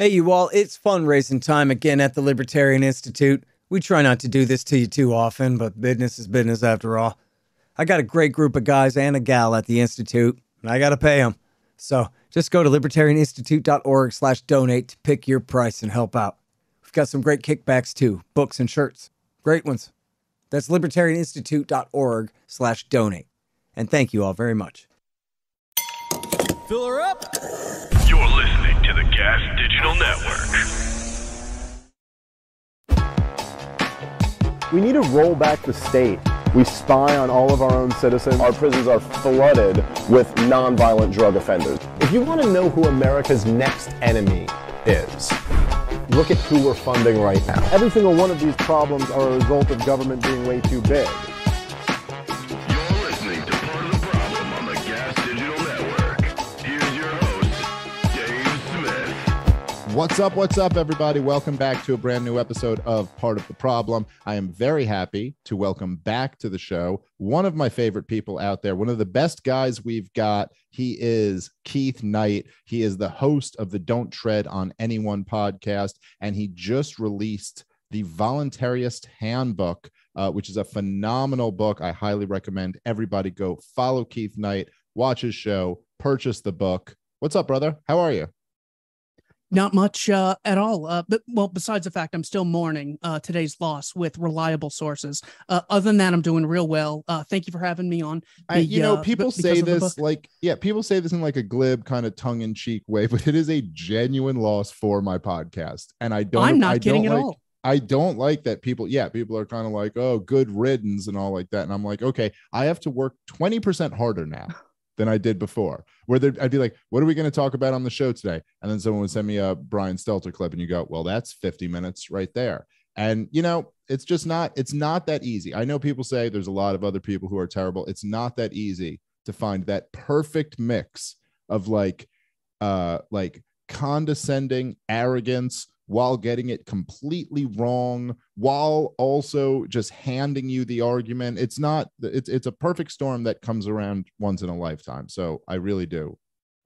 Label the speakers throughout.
Speaker 1: Hey, you all, it's fundraising time again at the Libertarian Institute. We try not to do this to you too often, but business is business after all. I got a great group of guys and a gal at the Institute, and I got to pay them. So just go to libertarianinstitute.org slash donate to pick your price and help out. We've got some great kickbacks too, books and shirts. Great ones. That's libertarianinstitute.org slash donate. And thank you all very much.
Speaker 2: Fill her up.
Speaker 3: Digital Network.
Speaker 4: We need to roll back the state. We spy on all of our own citizens. Our prisons are flooded with nonviolent drug offenders. If you want to know who America's next enemy is, look at who we're funding right now. Every single one of these problems are a result of government being way too big.
Speaker 5: What's up? What's up, everybody? Welcome back to a brand new episode of Part of the Problem. I am very happy to welcome back to the show one of my favorite people out there, one of the best guys we've got. He is Keith Knight. He is the host of the Don't Tread on Anyone podcast, and he just released the Voluntaryist Handbook, uh, which is a phenomenal book. I highly recommend everybody go follow Keith Knight, watch his show, purchase the book. What's up, brother? How are you?
Speaker 6: Not much uh, at all. Uh, but well, besides the fact I'm still mourning uh, today's loss with reliable sources. Uh, other than that, I'm doing real well. Uh, thank you for having me on.
Speaker 5: I, you know,
Speaker 6: uh,
Speaker 5: people say
Speaker 6: the
Speaker 5: this like, yeah, people say this in like a glib, kind of tongue in cheek way, but it is a genuine loss for my podcast. And I don't,
Speaker 6: I'm not
Speaker 5: I
Speaker 6: kidding
Speaker 5: don't
Speaker 6: at
Speaker 5: like,
Speaker 6: all.
Speaker 5: I don't like that people, yeah, people are kind of like, oh, good riddance and all like that. And I'm like, okay, I have to work 20% harder now than I did before. Where I'd be like, what are we going to talk about on the show today? And then someone would send me a Brian Stelter clip and you go, well, that's 50 minutes right there. And you know, it's just not, it's not that easy. I know people say there's a lot of other people who are terrible. It's not that easy to find that perfect mix of like, uh, like condescending arrogance while getting it completely wrong while also just handing you the argument it's not it's it's a perfect storm that comes around once in a lifetime so i really do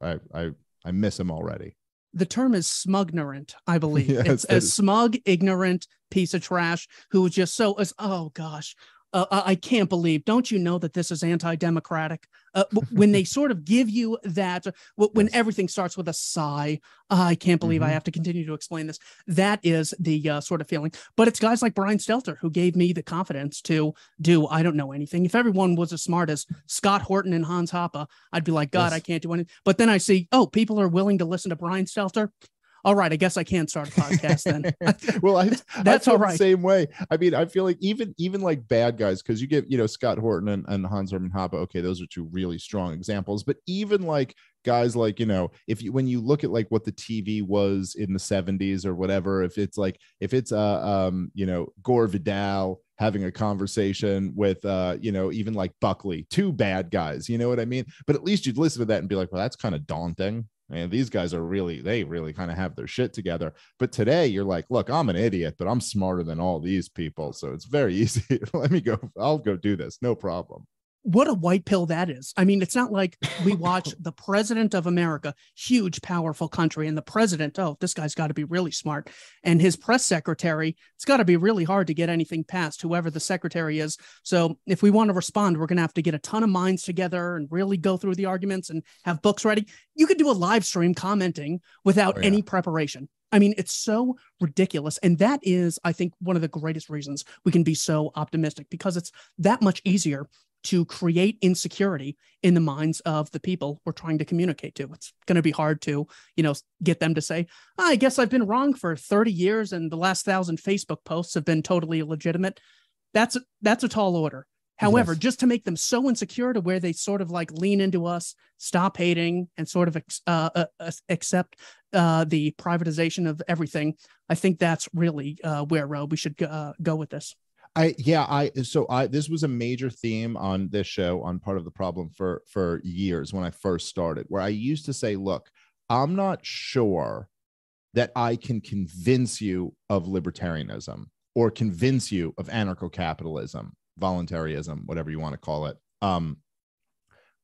Speaker 5: i i i miss him already
Speaker 6: The term is smugnorant, I believe.
Speaker 5: Yes,
Speaker 6: it's a
Speaker 5: is-
Speaker 6: smug, ignorant piece of trash who was just so as oh gosh. Uh, I I can't believe. Don't you know that this is anti-democratic? Uh, when they sort of give you that, when
Speaker 5: Yes.
Speaker 6: everything starts with a sigh, "Ah, I can't believe I
Speaker 5: Mhm.
Speaker 6: have to continue to explain this. That is the uh, sort of feeling. But it's guys like Brian Stelter who gave me the confidence to do. I don't know anything. If everyone was as smart as Scott Horton and Hans Hoppe, I'd be like, God,
Speaker 5: Yes.
Speaker 6: I can't do anything. But then I see, oh, people are willing to listen to Brian Stelter. All right, I guess I can start a podcast then.
Speaker 5: well i
Speaker 6: That's
Speaker 5: I
Speaker 6: all
Speaker 5: the same way. I mean i feel like even even like bad guys because you get you know scott horton and, and hans hermann hoppe okay those are two really strong examples. But even like guys like you know if you when you look at like what the tv was in the 70s or whatever if it's like if it's uh um you know gore vidal having a conversation with uh you know even like buckley two bad guys you know what i mean? But at least you'd listen to that and be like well that's kind of daunting and these guys are really they really kind of have their shit together. But today you're like look i'm an idiot but i'm smarter than all these people so it's very easy. Let me go i'll go do this. No problem
Speaker 6: what a white pill that is. I mean, it's not like we watch the president of America, huge, powerful country, and the president, oh, this guy's got to be really smart. And his press secretary, it's got to be really hard to get anything passed, whoever the secretary is. So if we want to respond, we're going to have to get a ton of minds together and really go through the arguments and have books ready. You could do a live stream commenting without
Speaker 5: Oh, yeah.
Speaker 6: any preparation. I mean, it's so ridiculous. And that is, I think, one of the greatest reasons we can be so optimistic because it's that much easier to create insecurity in the minds of the people we're trying to communicate to. It's going to be hard to, you know, get them to say, "Ah, I guess I've been wrong for 30 years and the last thousand Facebook posts have been totally illegitimate. That's that's a tall order. However,
Speaker 5: Yes.
Speaker 6: just to make them so insecure to where they sort of like lean into us, stop hating, and sort of ex- uh, uh, uh, accept uh, the privatization of everything, I think that's really uh, where uh, we should uh, go with this.
Speaker 5: I yeah, I so I this was a major theme on this show on part of the problem for for years when I first started, where I used to say, look, I'm not sure that I can convince you of libertarianism or convince you of anarcho-capitalism, voluntarism, whatever you want to call it. Um,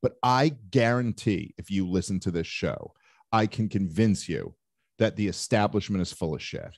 Speaker 5: but I guarantee if you listen to this show, I can convince you that the establishment is full of shit.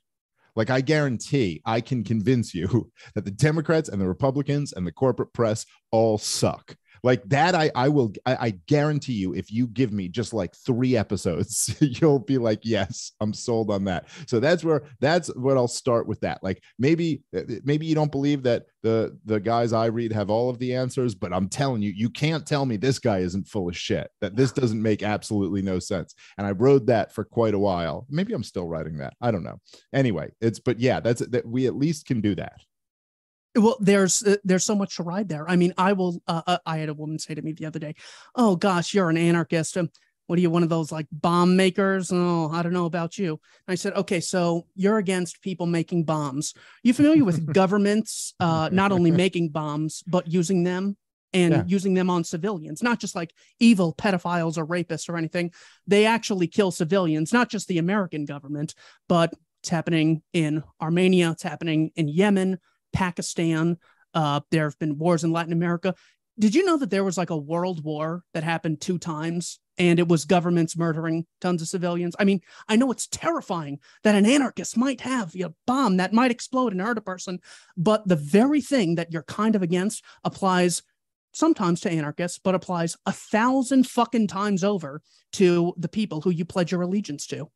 Speaker 5: Like I guarantee I can convince you that the Democrats and the Republicans and the corporate press all suck. Like that, I I will I, I guarantee you, if you give me just like three episodes, you'll be like, yes, I'm sold on that. So that's where that's what I'll start with that. Like maybe uh, uh, maybe you don't believe that the the guys I read have all of the answers, but I'm telling you, you can't tell me this guy isn't full of shit. That this doesn't make absolutely no sense. And I wrote that for quite a while. Maybe I'm still writing that. I don't know. Anyway, it's but yeah, that's that we at least can do that.
Speaker 6: Well, there's uh, there's so much to ride there. I mean, I will. Uh, uh, I had a woman say to me the other day, "Oh gosh, you're an anarchist. Um, what are you, one of those like bomb makers? Oh, I don't know about you." And I said, "Okay, so you're against people making bombs. You familiar with governments uh, not only making bombs but using them and
Speaker 5: Yeah.
Speaker 6: using them on civilians, not just like evil pedophiles or rapists or anything. They actually kill civilians, not just the American government, but it's happening in Armenia, it's happening in Yemen, Pakistan. Uh, there have been wars in Latin America. Did you know that there was like a world war that happened two times and it was governments murdering tons of civilians? I mean, I know it's terrifying that an anarchist might have a bomb that might explode and hurt a person, but the very thing that you're kind of against applies sometimes to anarchists, but applies a thousand fucking times over to the people who you pledge your allegiance to.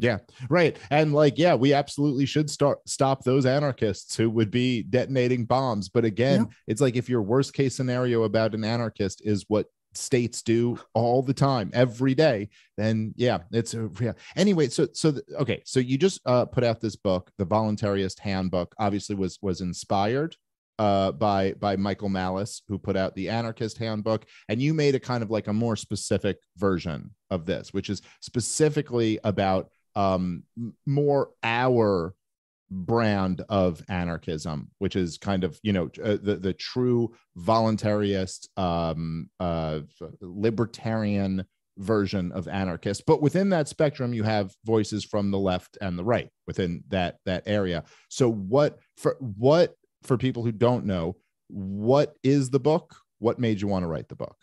Speaker 5: Yeah, right. And like, yeah, we absolutely should start stop those anarchists who would be detonating bombs. But again, it's like if your worst case scenario about an anarchist is what states do all the time, every day, then yeah, it's a yeah. Anyway, so so okay, so you just uh, put out this book, the Voluntaryist Handbook. Obviously, was was inspired uh, by by Michael Malice, who put out the Anarchist Handbook, and you made a kind of like a more specific version of this, which is specifically about um more our brand of anarchism which is kind of you know uh, the the true voluntarist um uh libertarian version of anarchist. But within that spectrum you have voices from the left and the right within that that area. So what for what for people who don't know what is the book? What made you want to write the book?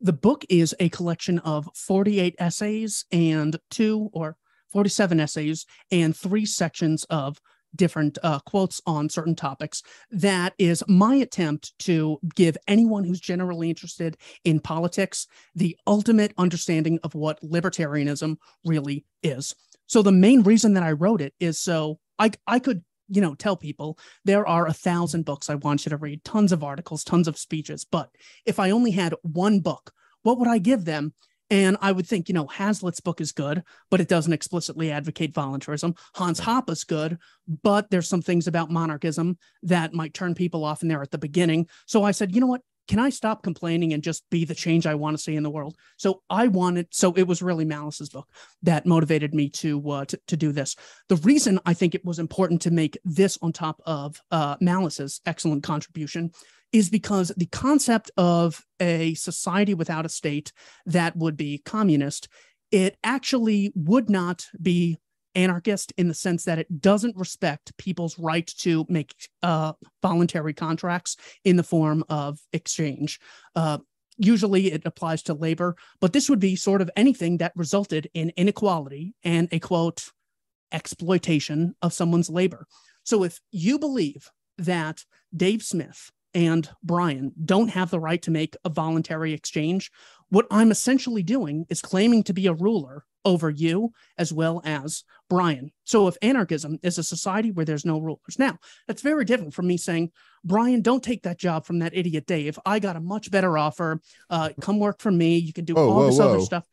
Speaker 6: The book is a collection of 48 essays and two or 47 essays and three sections of different uh, quotes on certain topics. That is my attempt to give anyone who's generally interested in politics the ultimate understanding of what libertarianism really is. So the main reason that I wrote it is so I I could you know tell people there are a thousand books I want you to read, tons of articles, tons of speeches. But if I only had one book, what would I give them? And I would think, you know, Hazlitt's book is good, but it doesn't explicitly advocate voluntarism. Hans Hoppe's good, but there's some things about monarchism that might turn people off in there at the beginning. So I said, you know what? Can I stop complaining and just be the change I want to see in the world? So I wanted, so it was really Malice's book that motivated me to, uh, to, to do this. The reason I think it was important to make this on top of uh, Malice's excellent contribution is because the concept of a society without a state that would be communist, it actually would not be anarchist in the sense that it doesn't respect people's right to make uh, voluntary contracts in the form of exchange. Uh, usually it applies to labor, but this would be sort of anything that resulted in inequality and a quote, exploitation of someone's labor. So if you believe that Dave Smith and Brian don't have the right to make a voluntary exchange, what I'm essentially doing is claiming to be a ruler over you as well as Brian. So if anarchism is a society where there's no rulers, now that's very different from me saying, Brian, don't take that job from that idiot Dave. I got a much better offer. Uh, come work for me. You can do
Speaker 5: Whoa,
Speaker 6: all
Speaker 5: whoa,
Speaker 6: this other stuff.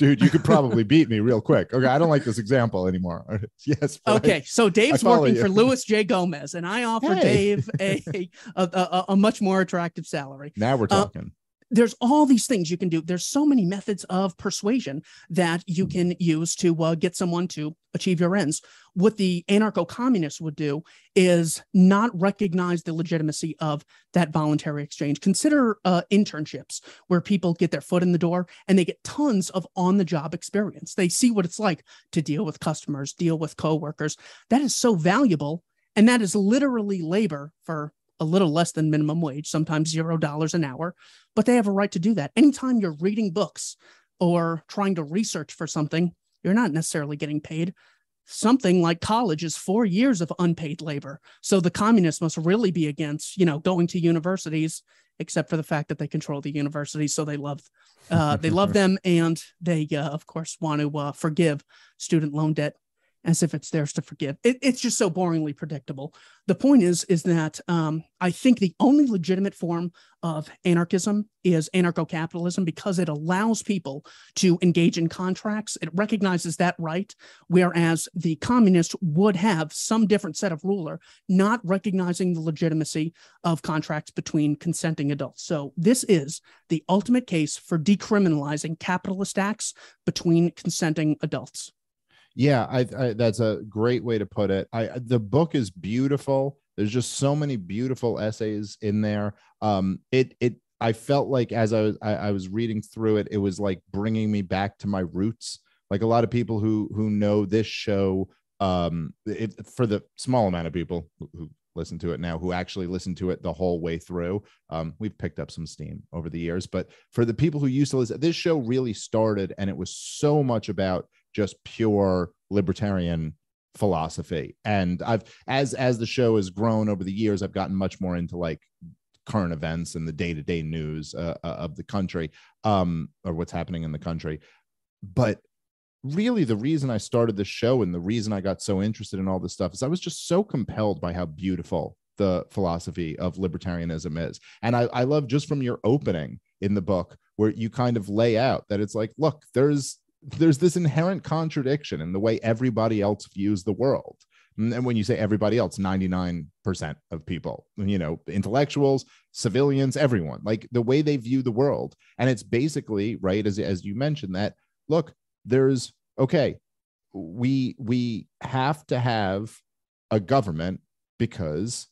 Speaker 5: Dude you could probably beat me real quick okay i don't like this example anymore yes but I-
Speaker 6: Okay, so Dave's working
Speaker 5: you.
Speaker 6: for Louis J. Gomez, and I offer
Speaker 5: Hey.
Speaker 6: Dave a, a, a a much more attractive salary.
Speaker 5: now we're
Speaker 6: Uh,
Speaker 5: talking
Speaker 6: there's all these things you can do. There's so many methods of persuasion that you can use to uh, get someone to achieve your ends. What the anarcho communists would do is not recognize the legitimacy of that voluntary exchange. Consider uh, internships where people get their foot in the door and they get tons of on the job experience. They see what it's like to deal with customers, deal with coworkers. That is so valuable. And that is literally labor for a little less than minimum wage, sometimes zero dollars an hour but they have a right to do that. Anytime you're reading books or trying to research for something, you're not necessarily getting paid. Something like college is four years of unpaid labor. So the communists must really be against, you know, going to universities, except for the fact that they control the universities. So they love, uh, they love them, and they, uh, of course, want to uh, forgive student loan debt as if it's theirs to forgive. It, it's just so boringly predictable. The point is, is that um, I think the only legitimate form of anarchism is anarcho-capitalism because it allows people to engage in contracts. It recognizes that right, whereas the communist would have some different set of ruler, not recognizing the legitimacy of contracts between consenting adults. So this is the ultimate case for decriminalizing capitalist acts between consenting adults.
Speaker 5: Yeah, I, I that's a great way to put it. I the book is beautiful. There's just so many beautiful essays in there. Um, it it I felt like as I was I, I was reading through it, it was like bringing me back to my roots. Like a lot of people who who know this show, um, it, for the small amount of people who, who listen to it now who actually listen to it the whole way through. Um, we've picked up some steam over the years, but for the people who used to listen, this show really started and it was so much about just pure libertarian philosophy. And I've as as the show has grown over the years, I've gotten much more into like current events and the day-to-day news uh, uh, of the country um or what's happening in the country. But really the reason I started the show and the reason I got so interested in all this stuff is I was just so compelled by how beautiful the philosophy of libertarianism is. And I, I love just from your opening in the book where you kind of lay out that it's like, look, there's there's this inherent contradiction in the way everybody else views the world. And when you say everybody else, 99% of people, you know, intellectuals, civilians, everyone, like the way they view the world. And it's basically, right, as, as you mentioned, that look, there's okay, we we have to have a government because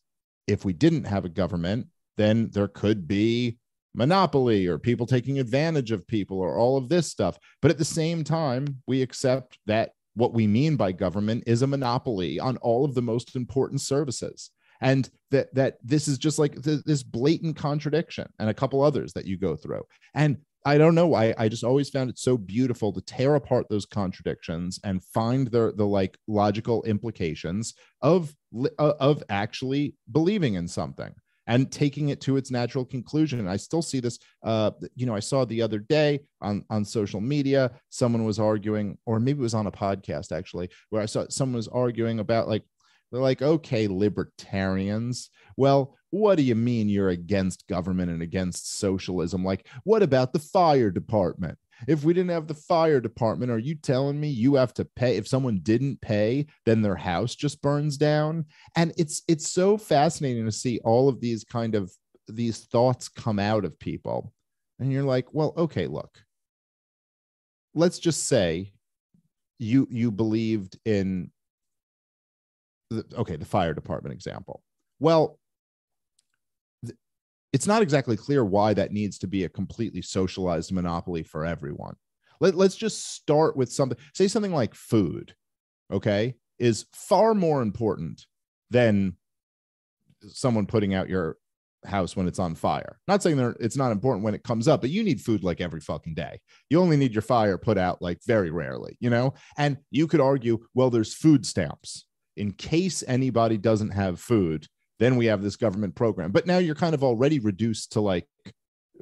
Speaker 5: if we didn't have a government, then there could be monopoly or people taking advantage of people or all of this stuff. But at the same time, we accept that what we mean by government is a monopoly on all of the most important services. And that that this is just like th- this blatant contradiction and a couple others that you go through. And i don't know I, I just always found it so beautiful to tear apart those contradictions and find the the like logical implications of of actually believing in something and taking it to its natural conclusion. And I still see this. Uh, you know, I saw the other day on on social media, someone was arguing, or maybe it was on a podcast actually, where I saw someone was arguing about like they're like, okay, libertarians. Well, what do you mean you're against government and against socialism? Like, what about the fire department? If we didn't have the fire department, are you telling me you have to pay if someone didn't pay, then their house just burns down? And it's it's so fascinating to see all of these kind of these thoughts come out of people. And you're like, well, okay, look. Let's just say you you believed in the, okay, the fire department example. Well, it's not exactly clear why that needs to be a completely socialized monopoly for everyone. Let, let's just start with something, say something like food, okay, is far more important than someone putting out your house when it's on fire. Not saying that it's not important when it comes up, but you need food like every fucking day. You only need your fire put out like very rarely, you know? And you could argue, well, there's food stamps in case anybody doesn't have food then we have this government program. But now you're kind of already reduced to like,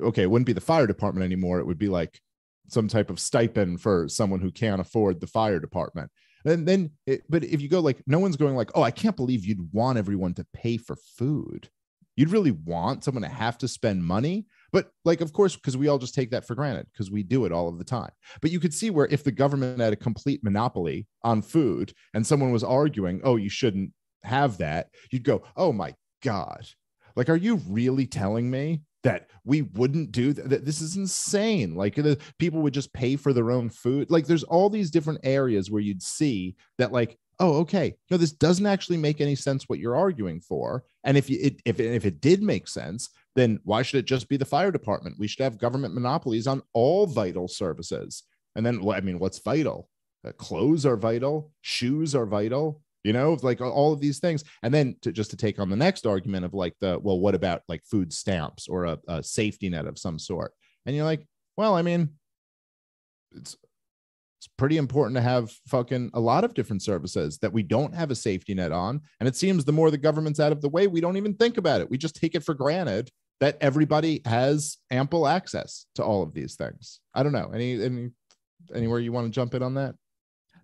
Speaker 5: okay, it wouldn't be the fire department anymore. It would be like some type of stipend for someone who can't afford the fire department. And then, it, but if you go like, no one's going like, oh, I can't believe you'd want everyone to pay for food. You'd really want someone to have to spend money. But like, of course, because we all just take that for granted because we do it all of the time. But you could see where if the government had a complete monopoly on food and someone was arguing, oh, you shouldn't have that, you'd go, oh my God. Like, are you really telling me that we wouldn't do that? This is insane. Like, the, people would just pay for their own food. Like, there's all these different areas where you'd see that, like, oh, okay, no, this doesn't actually make any sense what you're arguing for. And if you, it, if if it did make sense, then why should it just be the fire department? We should have government monopolies on all vital services. And then, I mean, what's vital? Uh, clothes are vital, shoes are vital, you know like all of these things and then to just to take on the next argument of like the well what about like food stamps or a, a safety net of some sort and you're like well i mean it's it's pretty important to have fucking a lot of different services that we don't have a safety net on. And it seems the more the government's out of the way, we don't even think about it. We just take it for granted that everybody has ample access to all of these things. I don't know. Any any anywhere you want to jump in on that?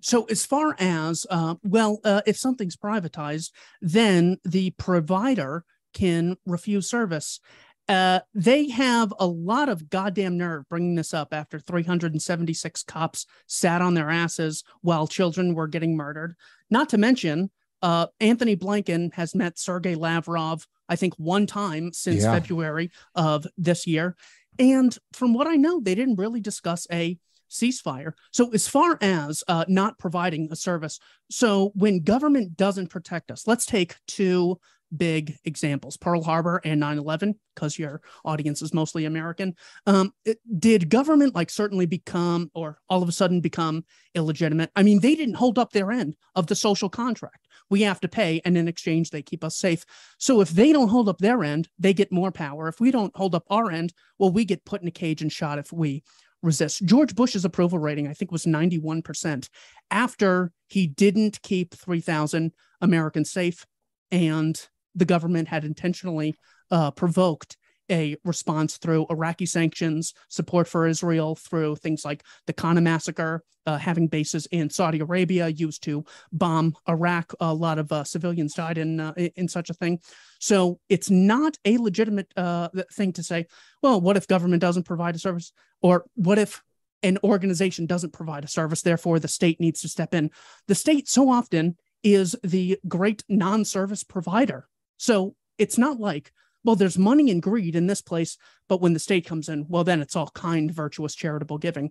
Speaker 6: So, as far as, uh, well, uh, if something's privatized, then the provider can refuse service. Uh, they have a lot of goddamn nerve bringing this up after 376 cops sat on their asses while children were getting murdered. Not to mention, uh, Antony Blinken has met Sergei Lavrov, I think, one time since
Speaker 5: Yeah.
Speaker 6: February of this year. And from what I know, they didn't really discuss a ceasefire. So, as far as uh, not providing a service, so when government doesn't protect us, let's take two big examples Pearl Harbor and 9 11, because your audience is mostly American. Um, it- did government like certainly become, or all of a sudden become illegitimate? I mean, they didn't hold up their end of the social contract. We have to pay, and in exchange, they keep us safe. So if they don't hold up their end, they get more power. If we don't hold up our end, well, we get put in a cage and shot if we resist. George Bush's approval rating, I think, was 91% after he didn't keep 3,000 Americans safe and the government had intentionally uh, provoked a response through Iraqi sanctions, support for Israel through things like the Qana massacre, uh, having bases in Saudi Arabia used to bomb Iraq. A lot of uh, civilians died in uh, in such a thing. So it's not a legitimate uh, thing to say. Well, what if government doesn't provide a service, or what if an organization doesn't provide a service? Therefore, the state needs to step in. The state so often is the great non-service provider. So it's not like, well, there's money and greed in this place, but when the state comes in, well, then it's all kind, virtuous, charitable giving.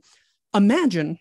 Speaker 6: Imagine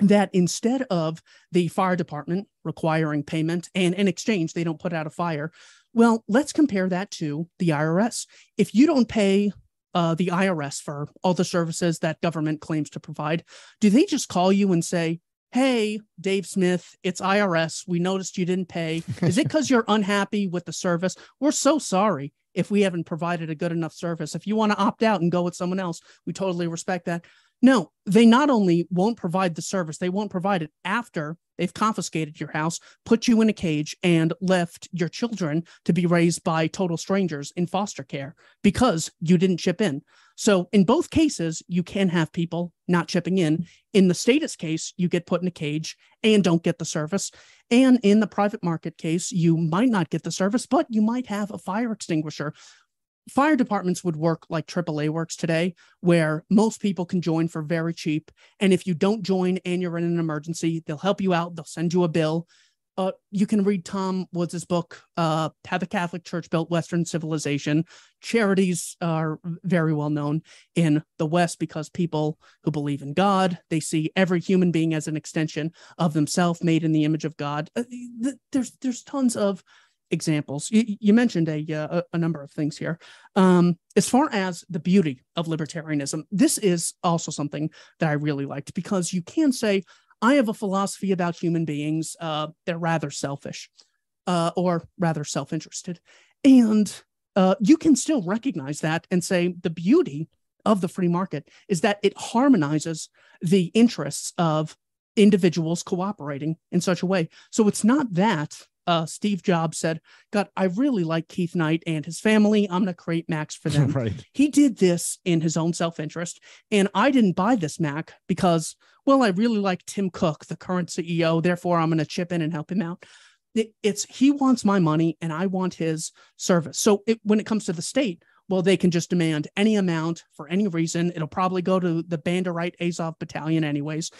Speaker 6: that instead of the fire department requiring payment and in exchange they don't put out a fire, well, let's compare that to the IRS. If you don't pay uh, the IRS for all the services that government claims to provide, do they just call you and say, Hey, Dave Smith, it's IRS. We noticed you didn't pay. Is it because you're unhappy with the service? We're so sorry if we haven't provided a good enough service. If you want to opt out and go with someone else, we totally respect that. No, they not only won't provide the service, they won't provide it after they've confiscated your house, put you in a cage, and left your children to be raised by total strangers in foster care because you didn't chip in. So, in both cases, you can have people not chipping in. In the status case, you get put in a cage and don't get the service. And in the private market case, you might not get the service, but you might have a fire extinguisher fire departments would work like AAA works today, where most people can join for very cheap. And if you don't join and you're in an emergency, they'll help you out. They'll send you a bill. Uh, you can read Tom Woods' book, uh, How the Catholic Church Built Western Civilization. Charities are very well known in the West because people who believe in God, they see every human being as an extension of themselves, made in the image of God. Uh, th- there's there's tons of examples. You, you mentioned a, uh, a a number of things here. Um, as far as the beauty of libertarianism, this is also something that I really liked because you can say, I have a philosophy about human beings. Uh, they're rather selfish, uh, or rather self-interested, and uh, you can still recognize that and say the beauty of the free market is that it harmonizes the interests of individuals cooperating in such a way. So it's not that uh, Steve Jobs said, God, I really like Keith Knight and his family. I'm going to create Macs for them.
Speaker 5: right.
Speaker 6: He did this in his own self interest. And I didn't buy this Mac because, well, I really like Tim Cook, the current CEO. Therefore, I'm going to chip in and help him out. It- it's he wants my money and I want his service. So it, when it comes to the state, well, they can just demand any amount for any reason. It'll probably go to the Banderite Azov battalion, anyways.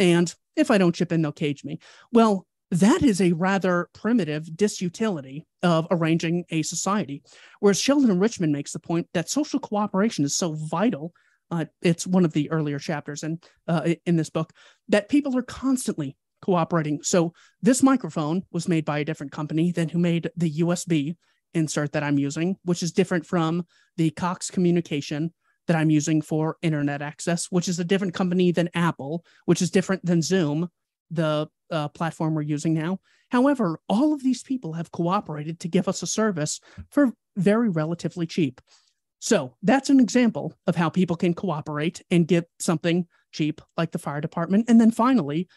Speaker 6: And if I don't chip in, they'll cage me. Well, that is a rather primitive disutility of arranging a society. Whereas Sheldon Richman makes the point that social cooperation is so vital. Uh, it's one of the earlier chapters in uh, in this book that people are constantly cooperating. So this microphone was made by a different company than who made the USB insert that I'm using, which is different from the Cox Communication that I'm using for internet access, which is a different company than Apple, which is different than Zoom, the uh, platform we're using now. However, all of these people have cooperated to give us a service for very relatively cheap. So that's an example of how people can cooperate and get something cheap, like the fire department. And then finally,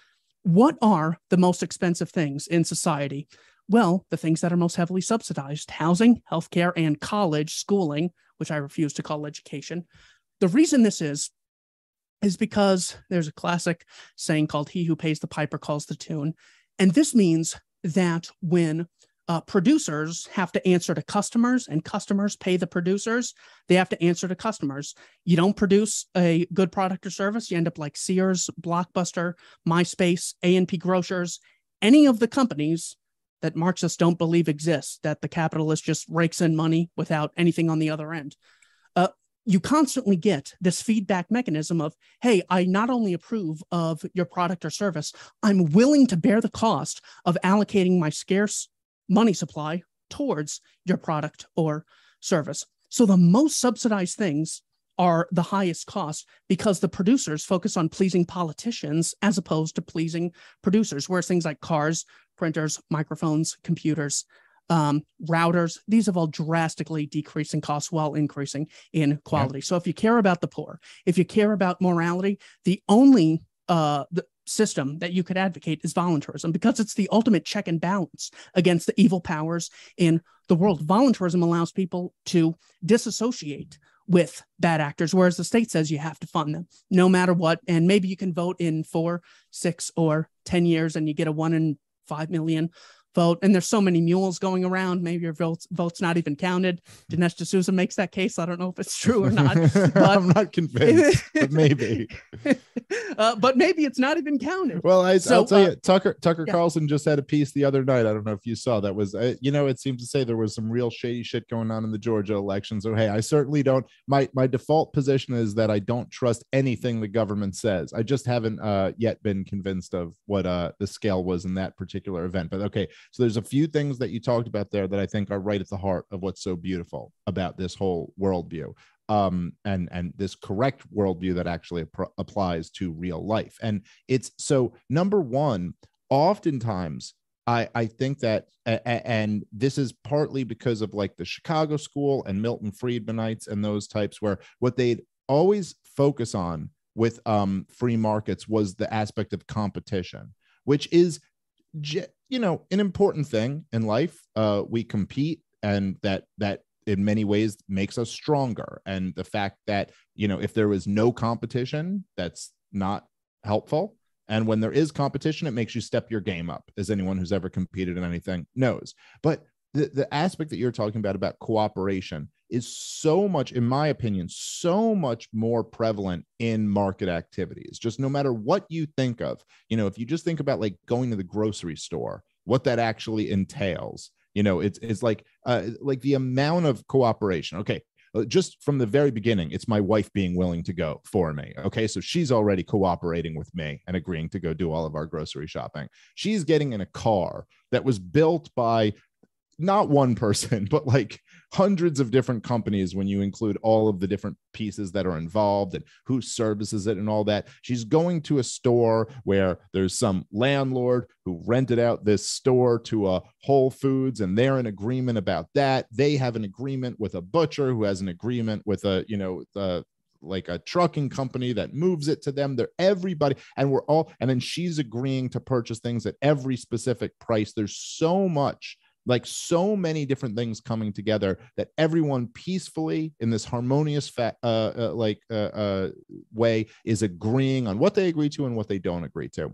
Speaker 6: what are the most expensive things in society? Well, the things that are most heavily subsidized housing, healthcare, and college schooling, which I refuse to call education. The reason this is, is because there's a classic saying called He who pays the piper calls the tune. And this means that when uh, producers have to answer to customers and customers pay the producers they have to answer to customers you don't produce a good product or service you end up like sears blockbuster myspace a&p grocers any of the companies that marxists don't believe exist that the capitalist just rakes in money without anything on the other end you constantly get this feedback mechanism of hey i not only approve of your product or service i'm willing to bear the cost of allocating my scarce money supply towards your product or service. So the most subsidized things are the highest cost because the producers focus on pleasing politicians as opposed to pleasing producers, whereas things like cars, printers, microphones, computers, um, routers, these have all drastically decreasing costs while increasing in quality. Yeah. So if you care about the poor, if you care about morality, the only uh, the, system that you could advocate is voluntarism because it's the ultimate check and balance against the evil powers in the world. Voluntarism allows people to disassociate with bad actors, whereas the state says you have to fund them no matter what. And maybe you can vote in four, six, or 10 years and you get a one in five million vote. And there's so many mules going around. Maybe your vote's, vote's not even counted. Dinesh D'Souza makes that case. I don't know if it's true or not.
Speaker 5: But, I'm not convinced, but maybe.
Speaker 6: uh, but maybe it's not even counted.
Speaker 5: Well, I, will tell uh, you, Tucker Tucker yeah. Carlson just had a piece the other night. I don't know if you saw that was, uh, you know, it seems to say there was some real shady shit going on in the Georgia election. So hey, I certainly don't. My my default position is that I don't trust anything the government says. I just haven't uh, yet been convinced of what uh, the scale was in that particular event. But okay, so there's a few things that you talked about there that I think are right at the heart of what's so beautiful about this whole worldview. Um, and and this correct worldview that actually ap- applies to real life. And it's so number one, oftentimes I, I think that, and this is partly because of like the Chicago School and Milton Friedmanites and those types, where what they'd always focus on with um, free markets was the aspect of competition, which is you know an important thing in life uh we compete and that that in many ways makes us stronger. And the fact that you know if there was no competition that's not helpful. And when there is competition it makes you step your game up. As anyone who's ever competed in anything knows. But the, the aspect that you're talking about about cooperation is so much in my opinion so much more prevalent in market activities just no matter what you think of you know if you just think about like going to the grocery store what that actually entails you know it's it's like uh like the amount of cooperation okay uh, just from the very beginning, it's my wife being willing to go for me. Okay. So she's already cooperating with me and agreeing to go do all of our grocery shopping. She's getting in a car that was built by not one person, but like hundreds of different companies when you include all of the different pieces that are involved and who services it and all that. She's going to a store where there's some landlord who rented out this store to a Whole Foods and they're in agreement about that. They have an agreement with a butcher who has an agreement with a, you know, the like a trucking company that moves it to them. They're everybody, and we're all, and then she's agreeing to purchase things at every specific price. There's so much like so many different things coming together that everyone peacefully in this harmonious fa- uh, uh, like uh, uh, way is agreeing on what they agree to and what they don't agree to.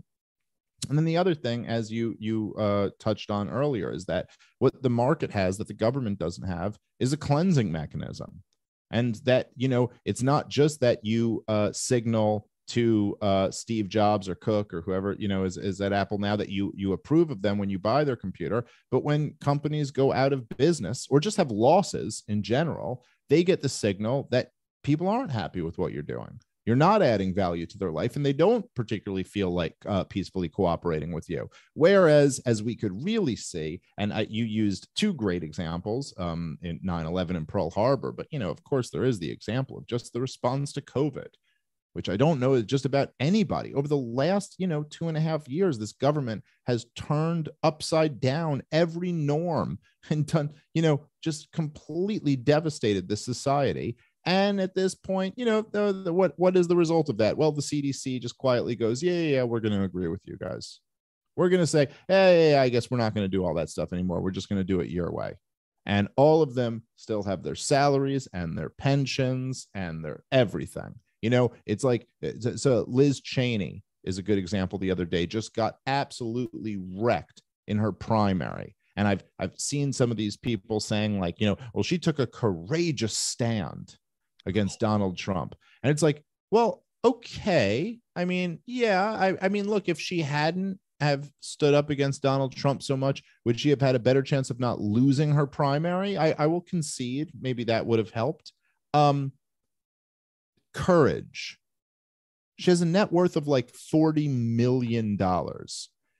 Speaker 5: And then the other thing as you you uh, touched on earlier is that what the market has that the government doesn't have is a cleansing mechanism. And that you know it's not just that you uh, signal to uh, Steve Jobs or Cook or whoever you know is, is at Apple now that you you approve of them when you buy their computer. But when companies go out of business or just have losses in general, they get the signal that people aren't happy with what you're doing. You're not adding value to their life, and they don't particularly feel like uh, peacefully cooperating with you. Whereas, as we could really see, and I, you used two great examples um, in 9/11 and Pearl Harbor, but you know, of course, there is the example of just the response to COVID which I don't know just about anybody. Over the last, you know, two and a half years, this government has turned upside down every norm and done, you know, just completely devastated this society. And at this point, you know, the, the, what what is the result of that? Well, the CDC just quietly goes, yeah, yeah, yeah we're going to agree with you guys. We're going to say, hey, I guess we're not going to do all that stuff anymore. We're just going to do it your way. And all of them still have their salaries and their pensions and their everything. You know, it's like, so Liz Cheney is a good example the other day, just got absolutely wrecked in her primary. And I've I've seen some of these people saying, like, you know, well, she took a courageous stand against Donald Trump. And it's like, well, okay. I mean, yeah, I, I mean, look, if she hadn't have stood up against Donald Trump so much, would she have had a better chance of not losing her primary? I, I will concede maybe that would have helped. Um, courage. She has a net worth of like $40 million.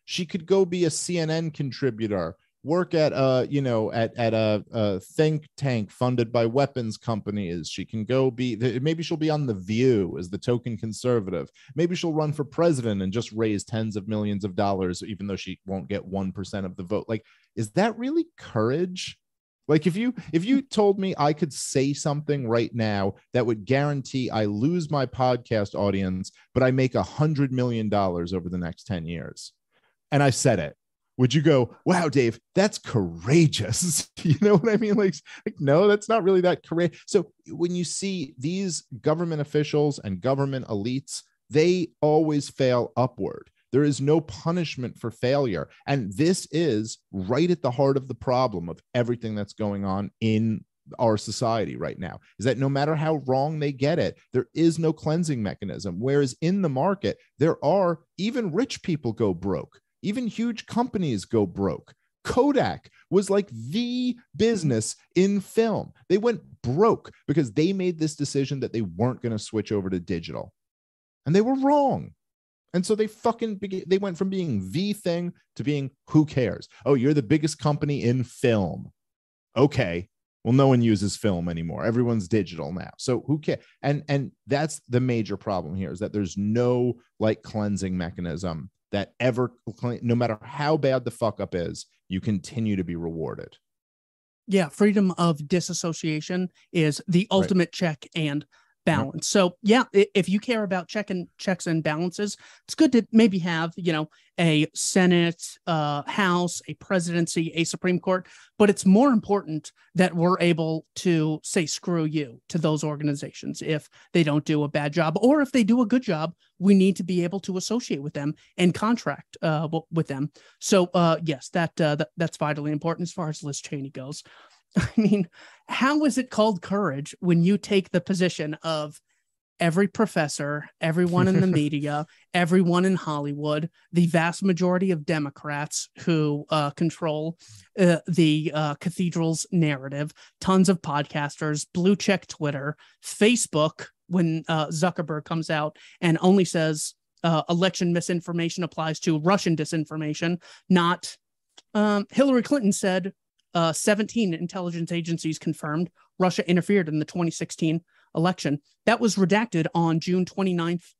Speaker 5: She could go be a CNN contributor work at a you know at at a, a, think tank funded by weapons companies she can go be maybe she'll be on the view as the token conservative maybe she'll run for president and just raise tens of millions of dollars even though she won't get 1% of the vote like is that really courage like if you if you told me i could say something right now that would guarantee i lose my podcast audience but i make a hundred million dollars over the next 10 years and i said it would you go, wow, Dave, that's courageous? you know what I mean? Like, like, no, that's not really that courageous. So when you see these government officials and government elites, they always fail upward. There is no punishment for failure. And this is right at the heart of the problem of everything that's going on in our society right now is that no matter how wrong they get it, there is no cleansing mechanism. Whereas in the market, there are even rich people go broke even huge companies go broke. Kodak was like the business in film. They went broke because they made this decision that they weren't going to switch over to digital. And they were wrong. And so they fucking they went from being the thing to being who cares? Oh, you're the biggest company in film. Okay. Well, no one uses film anymore. Everyone's digital now. So who cares? And and that's the major problem here is that there's no like cleansing mechanism that ever, no matter how bad the fuck up is, you continue to be rewarded.
Speaker 6: Yeah, freedom of disassociation is the ultimate right. check and balance. So yeah, if you care about check and checks and balances, it's good to maybe have you know a Senate, uh, House, a presidency, a Supreme Court. But it's more important that we're able to say screw you to those organizations if they don't do a bad job, or if they do a good job, we need to be able to associate with them and contract uh, with them. So uh, yes, that, uh, that that's vitally important as far as Liz Cheney goes. I mean, how is it called courage when you take the position of every professor, everyone in the media, everyone in Hollywood, the vast majority of Democrats who uh, control uh, the uh, cathedral's narrative, tons of podcasters, blue check Twitter, Facebook, when uh, Zuckerberg comes out and only says uh, election misinformation applies to Russian disinformation, not um, Hillary Clinton said uh, 17 intelligence agencies confirmed Russia interfered in the 2016 election. That was redacted on June 29th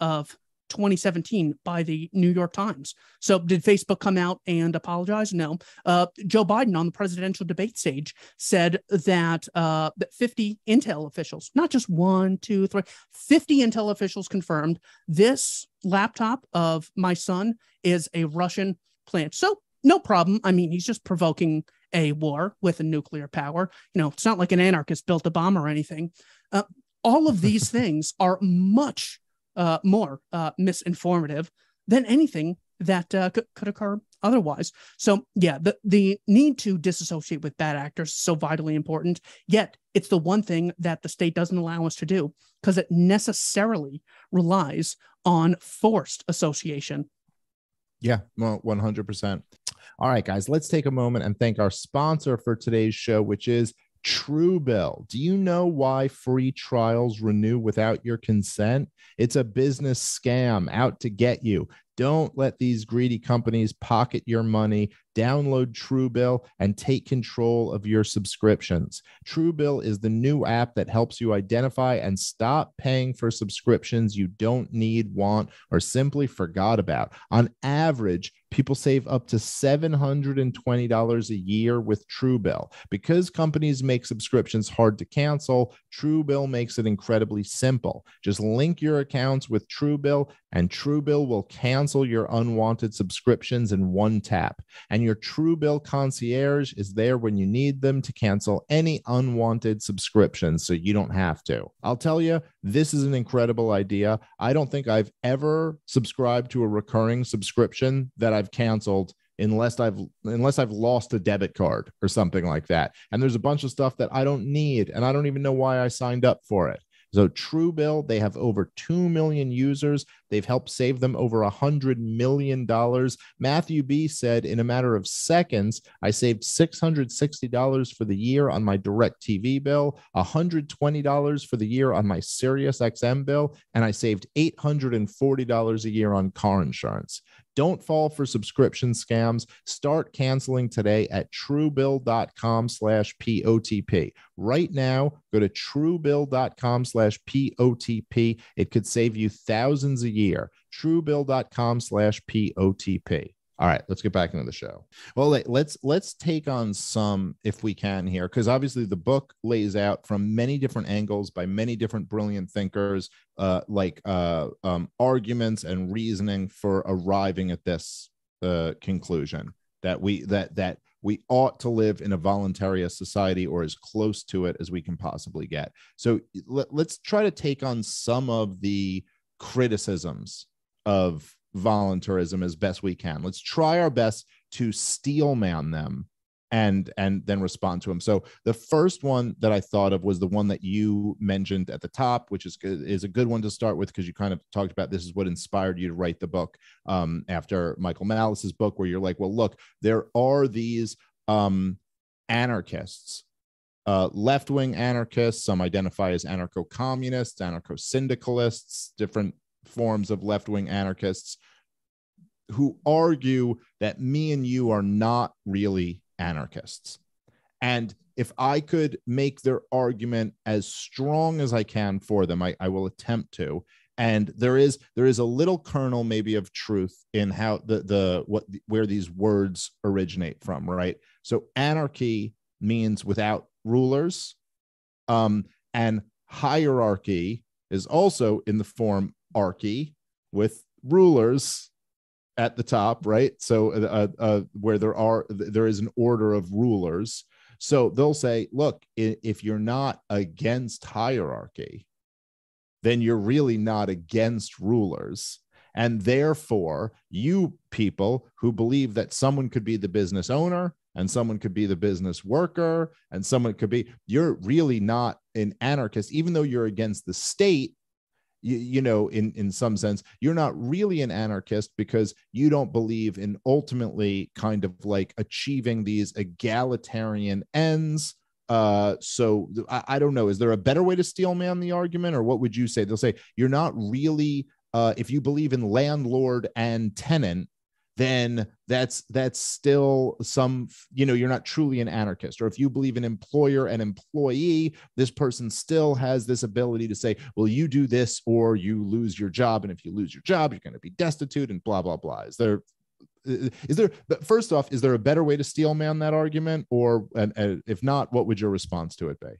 Speaker 6: of 2017 by the New York Times. So did Facebook come out and apologize? No. Uh, Joe Biden on the presidential debate stage said that uh, that 50 Intel officials, not just one, two, three, 50 Intel officials confirmed this laptop of my son is a Russian plant. So no problem. I mean, he's just provoking a war with a nuclear power. You know, it's not like an anarchist built a bomb or anything. Uh, all of these things are much uh, more uh, misinformative than anything that uh, could, could occur otherwise. So yeah, the the need to disassociate with bad actors is so vitally important. Yet it's the one thing that the state doesn't allow us to do because it necessarily relies on forced association.
Speaker 5: Yeah, well, one hundred percent. All right, guys, let's take a moment and thank our sponsor for today's show, which is Truebill. Do you know why free trials renew without your consent? It's a business scam out to get you. Don't let these greedy companies pocket your money. Download Truebill and take control of your subscriptions. Truebill is the new app that helps you identify and stop paying for subscriptions you don't need, want, or simply forgot about. On average, people save up to $720 a year with Truebill. Because companies make subscriptions hard to cancel, Truebill makes it incredibly simple. Just link your accounts with Truebill, and Truebill will cancel your unwanted subscriptions in one tap. And your Truebill concierge is there when you need them to cancel any unwanted subscriptions so you don't have to. I'll tell you, this is an incredible idea. I don't think I've ever subscribed to a recurring subscription that I've canceled unless I've unless I've lost a debit card or something like that. And there's a bunch of stuff that I don't need and I don't even know why I signed up for it. So Truebill, they have over 2 million users. They've helped save them over a $100 million. Matthew B said, in a matter of seconds, I saved $660 for the year on my DirecTV bill, $120 for the year on my Sirius XM bill, and I saved $840 a year on car insurance. Don't fall for subscription scams. Start canceling today at truebill.com slash POTP. Right now, go to truebill.com slash POTP. It could save you thousands a year. Truebill.com slash POTP. All right, let's get back into the show. Well, let- let's let's take on some if we can here because obviously the book lays out from many different angles by many different brilliant thinkers uh like uh um arguments and reasoning for arriving at this uh conclusion that we that that we ought to live in a voluntarist society or as close to it as we can possibly get. So let, let's try to take on some of the criticisms of voluntarism as best we can. Let's try our best to steelman them and and then respond to them. So the first one that I thought of was the one that you mentioned at the top, which is is a good one to start with because you kind of talked about this is what inspired you to write the book um, after Michael Malice's book, where you're like, well, look, there are these um, anarchists uh, left wing anarchists. Some identify as anarcho communists, anarcho syndicalists, different forms of left wing anarchists who argue that me and you are not really anarchists. And if I could make their argument as strong as I can for them, I, I will attempt to. And there is there is a little kernel maybe of truth in how the the what where these words originate from, right? So anarchy means without rulers, um, and hierarchy is also in the form archy with rulers at the top, right? So uh, uh, where there are there is an order of rulers. So they'll say, look, if you're not against hierarchy, then you're really not against rulers. And therefore, you people who believe that someone could be the business owner and someone could be the business worker and someone could be, you're really not an anarchist, even though you're against the state. You, you know, in, in some sense, you're not really an anarchist because you don't believe in ultimately kind of like achieving these egalitarian ends. Uh so I, I don't know. Is there a better way to steelman the argument or what would you say? They'll say you're not really uh if you believe in landlord and tenant then that's that's still some you know you're not truly an anarchist. Or if you believe in employer and employee this person still has this ability to say well you do this or you lose your job. And if you lose your job you're going to be destitute and blah blah blah. Is there is there first off is there a better way to steelman that argument? Or and, and if not what would your response to it be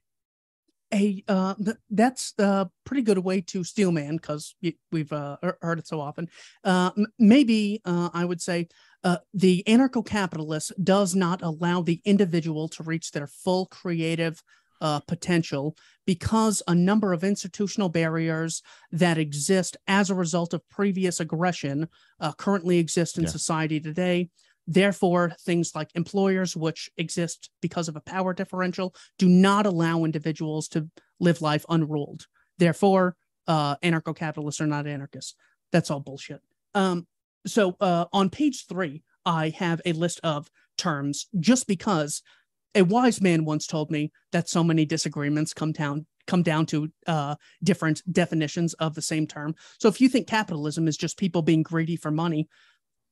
Speaker 6: a uh, th- that's a pretty good way to steel man because we've uh, heard it so often. Uh, m- maybe uh, I would say uh, the anarcho-capitalist does not allow the individual to reach their full creative uh, potential because a number of institutional barriers that exist as a result of previous aggression uh, currently exist in
Speaker 5: Yeah.
Speaker 6: society today. Therefore, things like employers, which exist because of a power differential, do not allow individuals to live life unruled. Therefore, uh, anarcho capitalists are not anarchists. That's all bullshit. Um, so uh, on page three, I have a list of terms just because a wise man once told me that so many disagreements come down come down to uh, different definitions of the same term. So if you think capitalism is just people being greedy for money,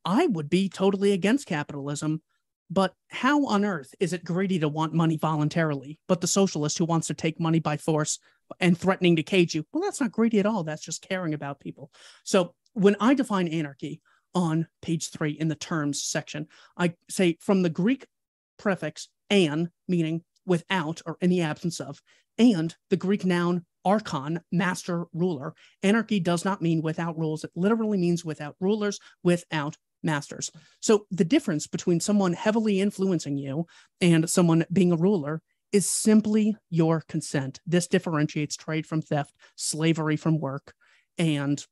Speaker 6: I would be totally against capitalism. But how on earth is it greedy to want money voluntarily, but the socialist who wants to take money by force and threatening to cage you? Well, that's not greedy at all. That's just caring about people. So when I define anarchy on page three in the terms section, I say from the Greek prefix an, meaning without or in the absence of, and the Greek noun archon, master ruler. Anarchy does not mean without rules. It literally means without rulers, without masters. So the difference between someone heavily influencing you and someone being a ruler is simply your consent. This differentiates trade from theft, slavery from work, and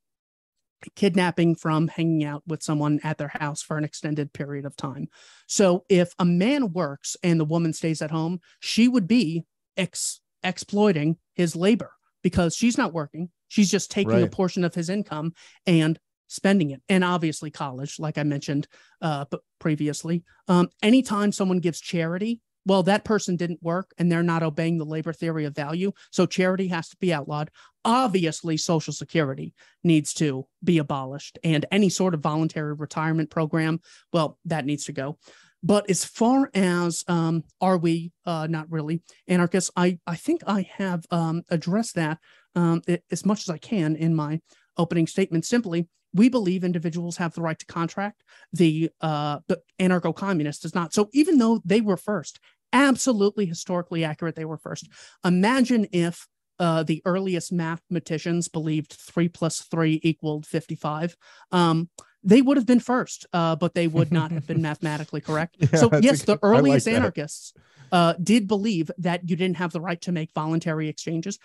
Speaker 6: kidnapping from hanging out with someone at their house for an extended period of time. So if a man works and the woman stays at home, she would be ex- exploiting his labor because she's not working. She's just taking a portion of his income and spending it. And obviously, college, like I mentioned uh, previously. Um, anytime someone gives charity, well, that person didn't work and they're not obeying the labor theory of value. So charity has to be outlawed. Obviously, Social Security needs to be abolished and any sort of voluntary retirement program, well, that needs to go. But as far as um, are we uh, not really anarchists, I, I think I have um, addressed that um, as much as I can in my opening statement. Simply, we believe individuals have the right to contract. The uh, the anarcho-communist does not. So even though they were first, absolutely historically accurate, they were first. Imagine if uh, the earliest mathematicians believed three plus three equaled 55. Um, they would have been first, uh, but they would not have been mathematically correct.
Speaker 5: Yeah,
Speaker 6: so,
Speaker 5: that's a
Speaker 6: yes, the
Speaker 5: I like
Speaker 6: earliest anarchists uh, did believe that you didn't have the right to make voluntary exchanges.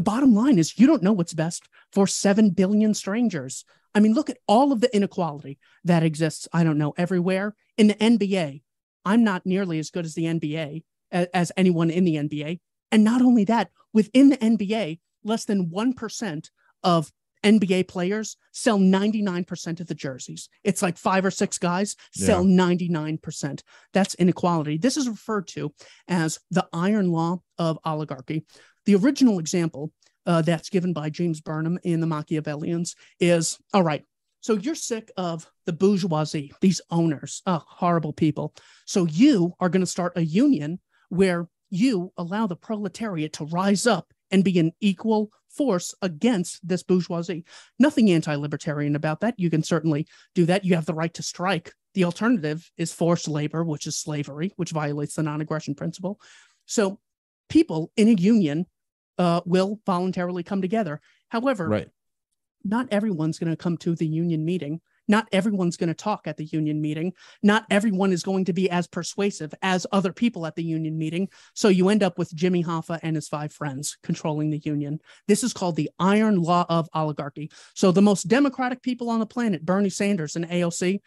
Speaker 6: The bottom line is you don't know what's best for 7 billion strangers. I mean, look at all of the inequality that exists, I don't know, everywhere. In the NBA, I'm not nearly as good as the NBA, as anyone in the NBA. And not only that, within the NBA, less than 1% of NBA players sell 99% of the jerseys. It's like five or six guys sell 99%. That's inequality. This is referred to as the iron law of oligarchy. The original example uh, that's given by James Burnham in the Machiavellians is all right, so you're sick of the bourgeoisie, these owners, oh, horrible people. So you are going to start a union where you allow the proletariat to rise up and be an equal force against this bourgeoisie. Nothing anti libertarian about that. You can certainly do that. You have the right to strike. The alternative is forced labor, which is slavery, which violates the non aggression principle. So people in a union uh, will voluntarily come together. However,
Speaker 5: Right.
Speaker 6: not everyone's going to come to the union meeting. Not everyone's going to talk at the union meeting. Not everyone is going to be as persuasive as other people at the union meeting. So you end up with Jimmy Hoffa and his five friends controlling the union. This is called the iron law of oligarchy. So the most democratic people on the planet, Bernie Sanders and AOC,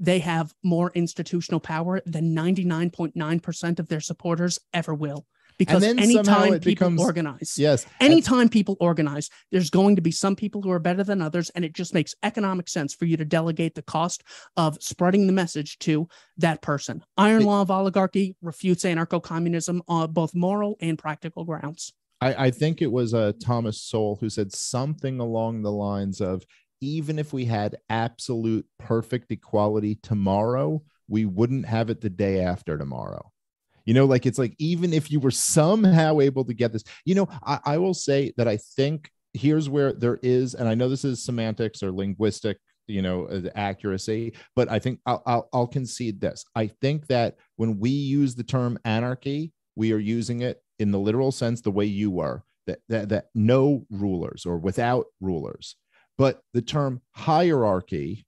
Speaker 6: they have more institutional power than 99.9% of their supporters ever will. Because anytime
Speaker 5: it
Speaker 6: people
Speaker 5: becomes-
Speaker 6: organize,
Speaker 5: Yes.
Speaker 6: anytime people organize, there's going to be some people who are better than others, and it just makes economic sense for you to delegate the cost of spreading the message to that person. Iron
Speaker 5: It-
Speaker 6: law of oligarchy refutes anarcho-communism on both moral and practical grounds.
Speaker 5: I, I think it was uh, Thomas Sowell who said something along the lines of even if we had absolute perfect equality tomorrow, we wouldn't have it the day after tomorrow. You know, like it's like even if you were somehow able to get this, you know, I, I will say that I think here's where there is, and I know this is semantics or linguistic, you know, uh, accuracy, but I think I'll, I'll, I'll concede this. I think that when we use the term anarchy, we are using it in the literal sense the way you were that, that that no rulers or without rulers but the term hierarchy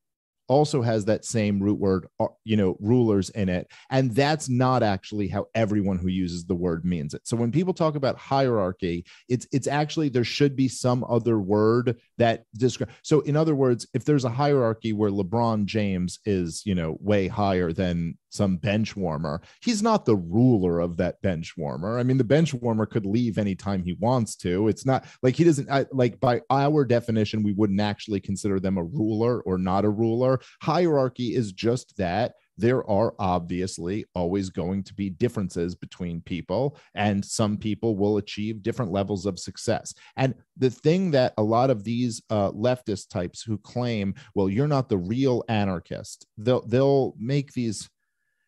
Speaker 5: also has that same root word uh, you know rulers in it. And that's not actually how everyone who uses the word means it. So when people talk about hierarchy it's it's actually there should be some other word that describe so in other words if there's a hierarchy where lebron james is you know way higher than some bench warmer he's not the ruler of that bench warmer. I mean the bench warmer could leave anytime he wants to. It's not like he doesn't I, like by our definition we wouldn't actually consider them a ruler or not a ruler hierarchy is just that there are obviously always going to be differences between people, and some people will achieve different levels of success. And the thing that a lot of these uh, leftist types who claim, well, you're not the real anarchist, they'll they'll make these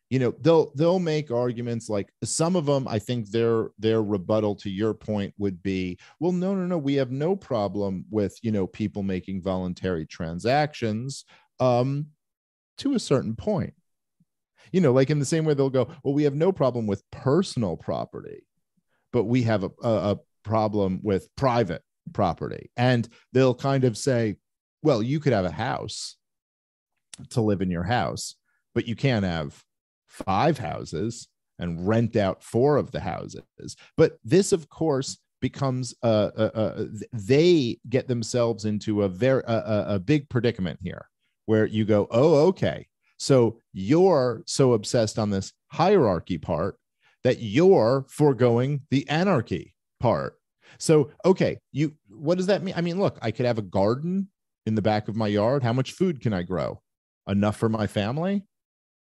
Speaker 5: you know they'll they'll make arguments like some of them i think their their rebuttal to your point would be well no no no we have no problem with you know people making voluntary transactions um to a certain point. You know like in the same way they'll go well we have no problem with personal property but we have a, a, a problem with private property. And they'll kind of say well you could have a house to live in your house but you can't have five houses and rent out four of the houses. But this, of course, becomes uh, uh, uh, they get themselves into a very a, a big predicament here, where you go, oh, okay, so you're so obsessed on this hierarchy part that you're foregoing the anarchy part. So, okay, you what does that mean? I mean, look, I could have a garden in the back of my yard. How much food can I grow? Enough for my family?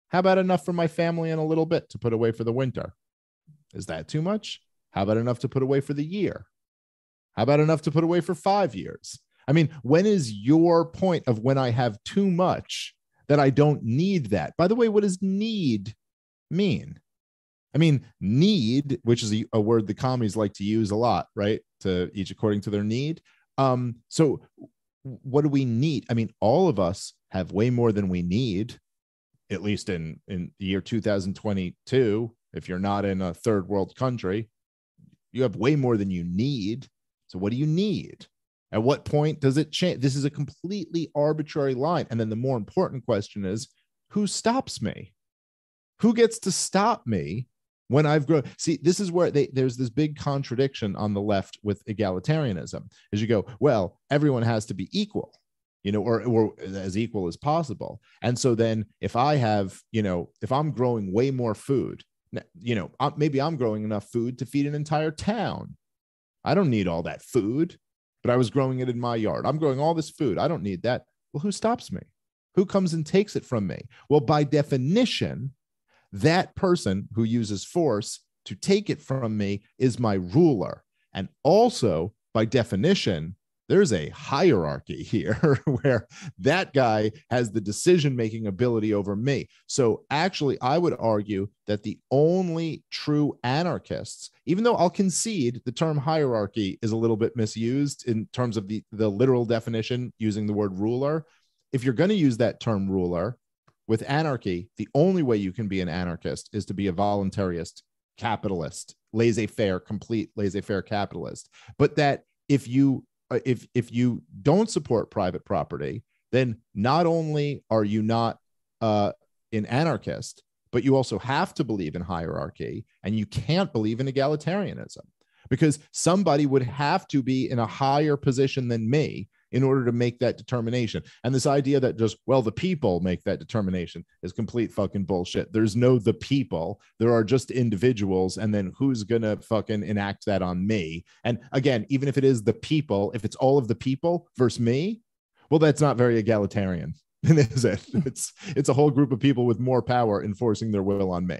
Speaker 5: How about enough for my family and a little bit to put away for the winter? Is that too much? How about enough to put away for the year? How about enough to put away for five years? I mean, when is your point of when I have too much that I don't need that? By the way, what does need mean? I mean, need, which is a, a word the commies like to use a lot, right? To each according to their need. Um, so what do we need? I mean, all of us have way more than we need at least in in the year 2022 if you're not in a third world country you have way more than you need so what do you need at what point does it change this is a completely arbitrary line and then the more important question is who stops me who gets to stop me when I've grown. See, this is where they, there's this big contradiction on the left with egalitarianism. As you go, well, everyone has to be equal you know, or, or as equal as possible. And so then if I have, you know, if I'm growing way more food, you know, maybe I'm growing enough food to feed an entire town. I don't need all that food, but I was growing it in my yard. I'm growing all this food. I don't need that. Well, who stops me? Who comes and takes it from me? Well, by definition, that person who uses force to take it from me is my ruler. And also, by definition, there's a hierarchy here where that guy has the decision making ability over me. So, actually, I would argue that the only true anarchists, even though I'll concede the term hierarchy is a little bit misused in terms of the, the literal definition using the word ruler, if you're going to use that term ruler with anarchy, the only way you can be an anarchist is to be a voluntarist capitalist, laissez faire, complete laissez faire capitalist. But that if you if if you don't support private property, then not only are you not uh, an anarchist, but you also have to believe in hierarchy, and you can't believe in egalitarianism because somebody would have to be in a higher position than me in order to make that determination. And this idea that just, well, the people make that determination is complete fucking bullshit. There's no the people, there are just individuals. And then who's going to fucking enact that on me? And again, even if it is the people, if it's all of the people versus me, well, that's not very egalitarian. is it? Hmm. It's it's a whole group of people with more power enforcing their will on me.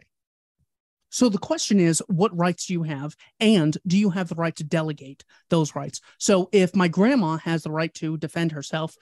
Speaker 6: So the question is, what rights do you have? And do you have the right to delegate those rights? So if my grandma has the right to defend herself,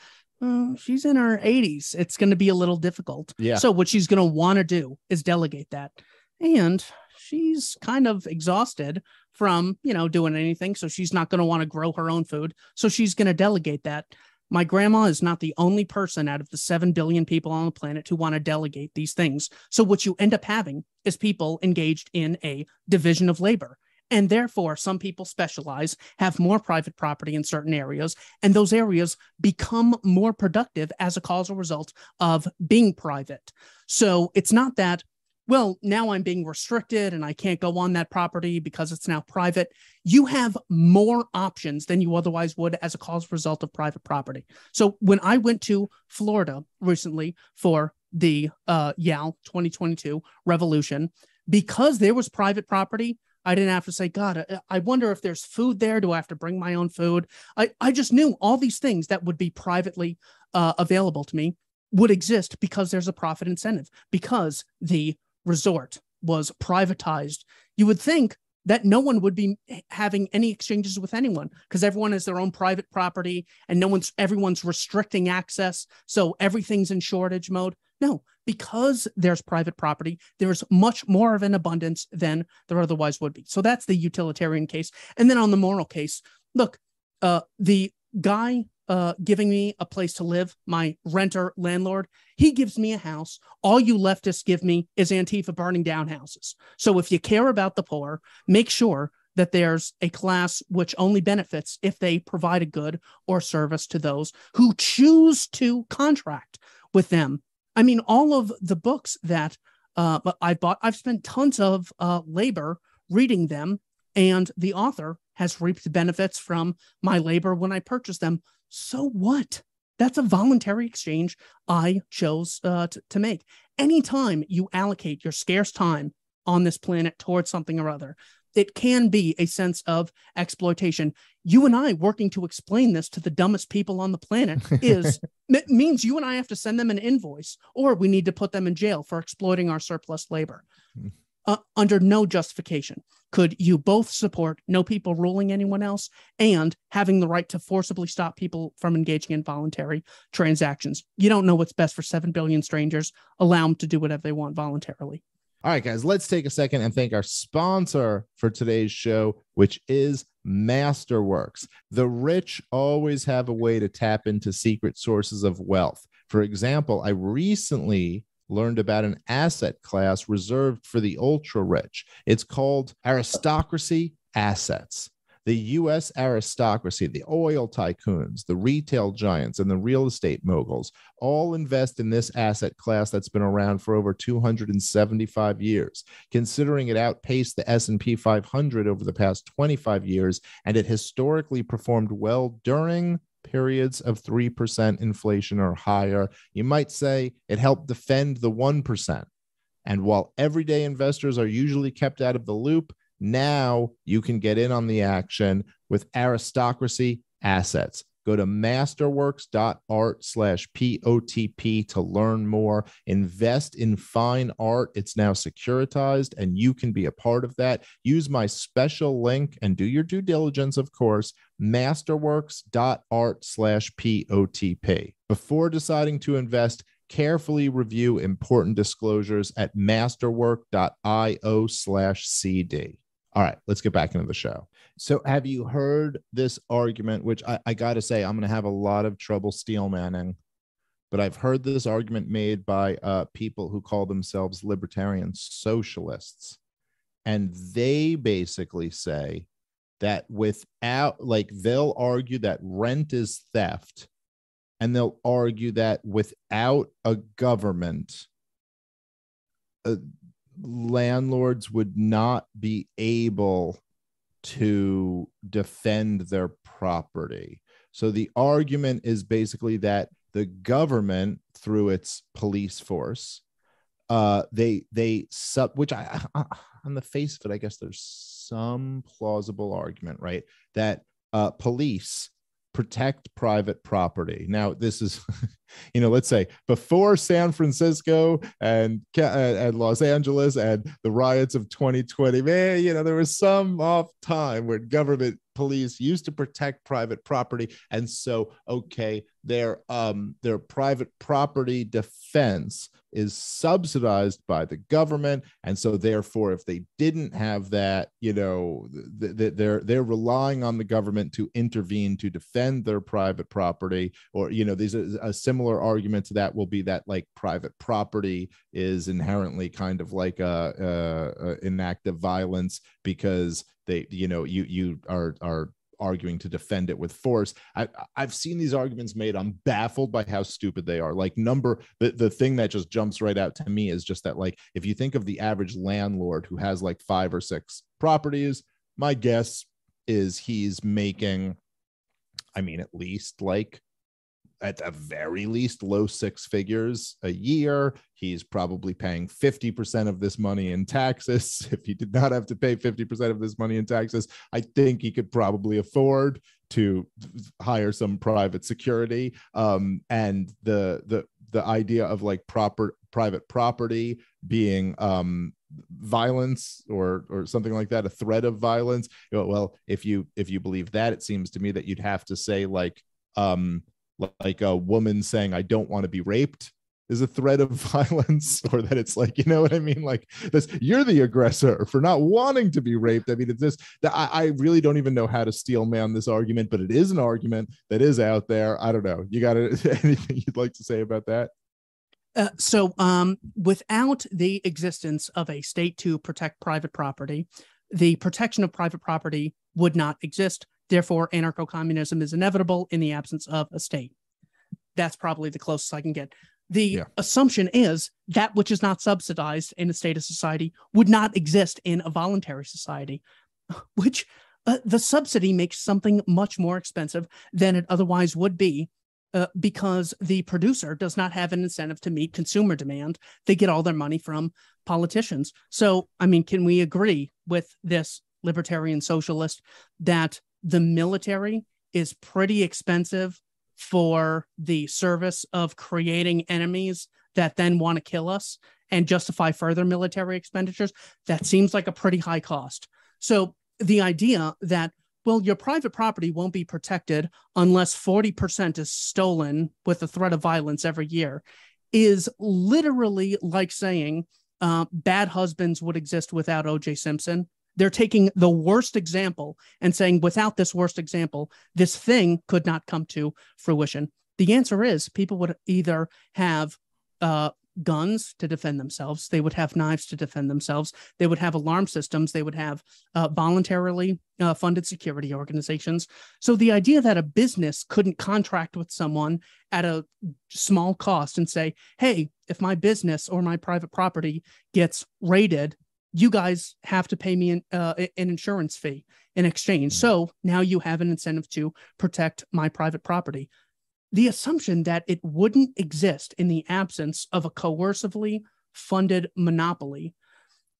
Speaker 6: uh, she's in her 80s. It's going to be a little difficult.
Speaker 5: Yeah.
Speaker 6: So what she's going to want to do is delegate that. And she's kind of exhausted from, you know, doing anything. So she's not going to want to grow her own food. So she's going to delegate that. My grandma is not the only person out of the 7 billion people on the planet who want to delegate these things. So, what you end up having is people engaged in a division of labor. And therefore, some people specialize, have more private property in certain areas, and those areas become more productive as a causal result of being private. So it's not that well, now I'm being restricted and I can't go on that property because it's now private. You have more options than you otherwise would as a cause result of private property. So when I went to Florida recently for the uh, YAL 2022 revolution, because there was private property, I didn't have to say, God, I wonder if there's food there. Do I have to bring my own food? I, I just knew all these things that would be privately uh, available to me would exist because there's a profit incentive, because the resort was privatized. You would think that no one would be having any exchanges with anyone because everyone has their own private property and no one's everyone's restricting access so everything's in shortage mode no because there's private property there's much more of an abundance than there otherwise would be so that's the utilitarian case and then on the moral case look uh the guy uh, giving me a place to live, my renter landlord, he gives me a house. All you leftists give me is Antifa burning down houses. So if you care about the poor, make sure that there's a class which only benefits if they provide a good or service to those who choose to contract with them. I mean, all of the books that uh, I bought, I've spent tons of uh, labor reading them, and the author has reaped the benefits from my labor when I purchased them so what? That's a voluntary exchange I chose uh, to, to make. Anytime you allocate your scarce time on this planet towards something or other, it can be a sense of exploitation. You and I working to explain this to the dumbest people on the planet is means you and I have to send them an invoice or we need to put them in jail for exploiting our surplus labor. Uh, under no justification could you both support no people ruling anyone else and having the right to forcibly stop people from engaging in voluntary transactions. You don't know what's best for 7 billion strangers. Allow them to do whatever they want voluntarily.
Speaker 5: All right, guys, let's take a second and thank our sponsor for today's show, which is Masterworks. The rich always have a way to tap into secret sources of wealth. For example, I recently learned about an asset class reserved for the ultra rich. It's called aristocracy assets. The US aristocracy, the oil tycoons, the retail giants, and the real estate moguls all invest in this asset class that's been around for over 275 years. Considering it outpaced the S&P 500 over the past 25 years and it historically performed well during periods of 3% inflation or higher. You might say it helped defend the 1%. And while everyday investors are usually kept out of the loop, now you can get in on the action with aristocracy assets. Go to masterworks.art slash POTP to learn more. Invest in fine art. It's now securitized, and you can be a part of that. Use my special link and do your due diligence, of course, masterworks.art slash POTP. Before deciding to invest, carefully review important disclosures at masterwork.io slash CD. All right, let's get back into the show. So, have you heard this argument, which I, I got to say, I'm going to have a lot of trouble steel manning, but I've heard this argument made by uh, people who call themselves libertarian socialists. And they basically say that without, like, they'll argue that rent is theft, and they'll argue that without a government, uh, landlords would not be able to defend their property. So the argument is basically that the government, through its police force, uh, they they sub which I, I on the face of it, I guess there's some plausible argument, right? That uh, police protect private property. Now, this is, you know, let's say before San Francisco and, uh, and Los Angeles and the riots of 2020, man, you know, there was some off time where government police used to protect private property. And so, okay, their um their private property defense is subsidized by the government and so therefore if they didn't have that you know th- th- they're they're relying on the government to intervene to defend their private property or you know these are a similar argument to that will be that like private property is inherently kind of like a, a, a an act of violence because they you know you you are are arguing to defend it with force. I, I've seen these arguments made. I'm baffled by how stupid they are. Like number the, the thing that just jumps right out to me is just that like if you think of the average landlord who has like five or six properties, my guess is he's making, I mean, at least like at the very least low six figures a year. He's probably paying 50% of this money in taxes. If he did not have to pay 50% of this money in taxes, I think he could probably afford to hire some private security. Um, and the the the idea of like proper private property being um violence or or something like that a threat of violence well if you if you believe that it seems to me that you'd have to say like um like a woman saying i don't want to be raped is a threat of violence or that it's like you know what i mean? Like this you're the aggressor for not wanting to be raped. I mean it's this that I, I really don't even know how to steel man this argument but it is an argument that is out there. I don't know. You got anything you'd like to say about that?
Speaker 6: Uh, so, um, without the existence of a state to protect private property, the protection of private property would not exist. Therefore, anarcho communism is inevitable in the absence of a state. That's probably the closest I can get. The
Speaker 5: Yeah.
Speaker 6: assumption is that which is not subsidized in a state of society would not exist in a voluntary society, which uh, the subsidy makes something much more expensive than it otherwise would be uh, because the producer does not have an incentive to meet consumer demand. They get all their money from politicians. So, I mean, can we agree with this libertarian socialist that the military is pretty expensive for the service of creating enemies that then want to kill us and justify further military expenditures? That seems like a pretty high cost. So, the idea that well, your private property won't be protected unless 40% is stolen with the threat of violence every year is literally like saying uh, bad husbands would exist without OJ Simpson. They're taking the worst example and saying, without this worst example, this thing could not come to fruition. The answer is people would either have uh, guns to defend themselves, they would have knives to defend themselves, they would have alarm systems, they would have uh, voluntarily uh, funded security organizations. So the idea that a business couldn't contract with someone at a small cost and say, hey, if my business or my private property gets raided, you guys have to pay me an, uh, an insurance fee in exchange. So now you have an incentive to protect my private property. The assumption that it wouldn't exist in the absence of a coercively funded monopoly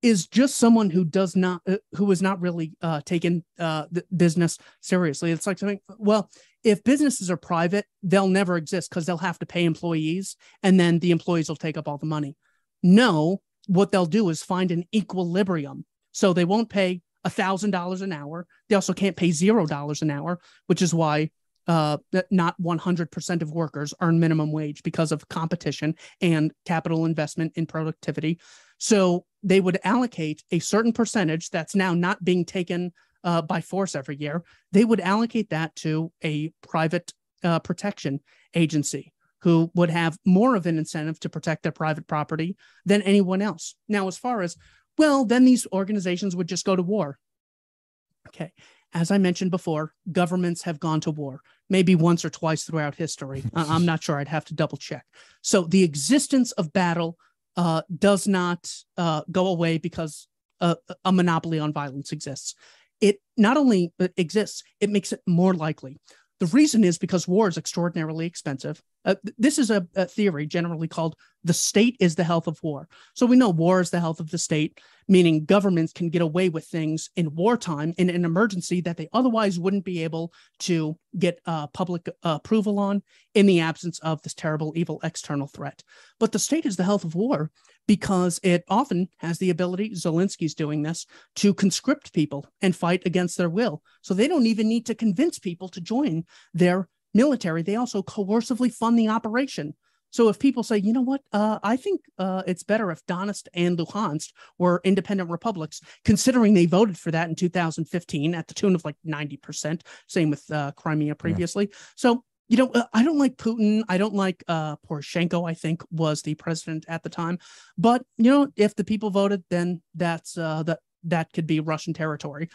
Speaker 6: is just someone who does not uh, who is not really uh, taken uh, the business seriously. It's like saying, well, if businesses are private, they'll never exist because they'll have to pay employees, and then the employees will take up all the money. No, what they'll do is find an equilibrium, so they won't pay a thousand dollars an hour. They also can't pay zero dollars an hour, which is why uh, not 100% of workers earn minimum wage because of competition and capital investment in productivity. So they would allocate a certain percentage that's now not being taken uh, by force every year. They would allocate that to a private uh, protection agency who would have more of an incentive to protect their private property than anyone else. Now, as far as well, then these organizations would just go to war. Okay. As I mentioned before, governments have gone to war, maybe once or twice throughout history. I'm not sure. I'd have to double check. So the existence of battle uh, does not uh, go away because a, a monopoly on violence exists. It not only exists, it makes it more likely. The reason is because war is extraordinarily expensive. Uh, this is a, a theory generally called the state is the health of war. So we know war is the health of the state, meaning governments can get away with things in wartime in an emergency that they otherwise wouldn't be able to get uh, public uh, approval on in the absence of this terrible, evil external threat. But the state is the health of war because it often has the ability, Zelensky's doing this, to conscript people and fight against their will. So they don't even need to convince people to join their military. They also coercively fund the operation. So if people say, you know what, uh, I think uh, it's better if Donetsk and Luhansk were independent republics, considering they voted for that in 2015 at the tune of like 90%, same with uh, Crimea previously. So, you know, uh, I don't like Putin. I don't like uh, Poroshenko, I think was the president at the time. But, you know, if the people voted, then that's uh, that that could be Russian territory.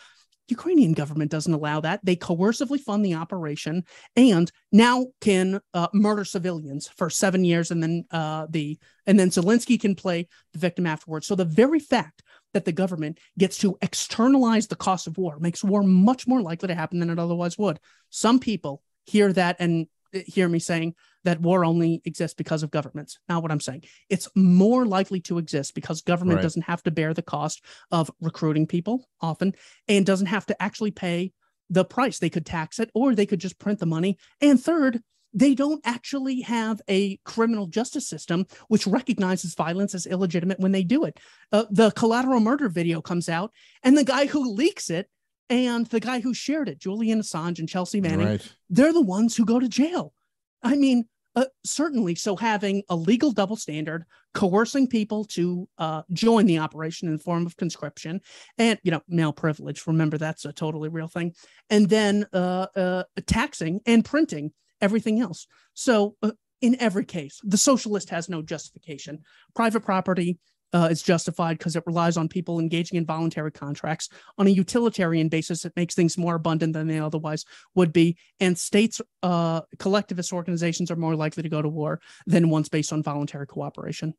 Speaker 6: Ukrainian government doesn't allow that. They coercively fund the operation and now can uh, murder civilians for seven years, and then uh, the and then Zelensky can play the victim afterwards. So the very fact that the government gets to externalize the cost of war makes war much more likely to happen than it otherwise would. Some people hear that and uh, hear me saying that war only exists because of governments. Not what I'm saying. It's more likely to exist because government
Speaker 5: Right.
Speaker 6: doesn't have to bear the cost of recruiting people often and doesn't have to actually pay the price. They could tax it or they could just print the money. And third, they don't actually have a criminal justice system which recognizes violence as illegitimate when they do it. Uh, the collateral murder video comes out, and the guy who leaks it and the guy who shared it, Julian Assange and Chelsea Manning,
Speaker 5: Right.
Speaker 6: they're the ones who go to jail. I mean, uh, certainly. So having a legal double standard, coercing people to uh, join the operation in the form of conscription, and you know, male privilege. Remember, that's a totally real thing. And then uh, uh, taxing and printing everything else. So uh, in every case, the socialist has no justification. Private property. Uh, is justified because it relies on people engaging in voluntary contracts on a utilitarian basis. It makes things more abundant than they otherwise would be. And states, uh, collectivist organizations are more likely to go to war than ones based on voluntary cooperation.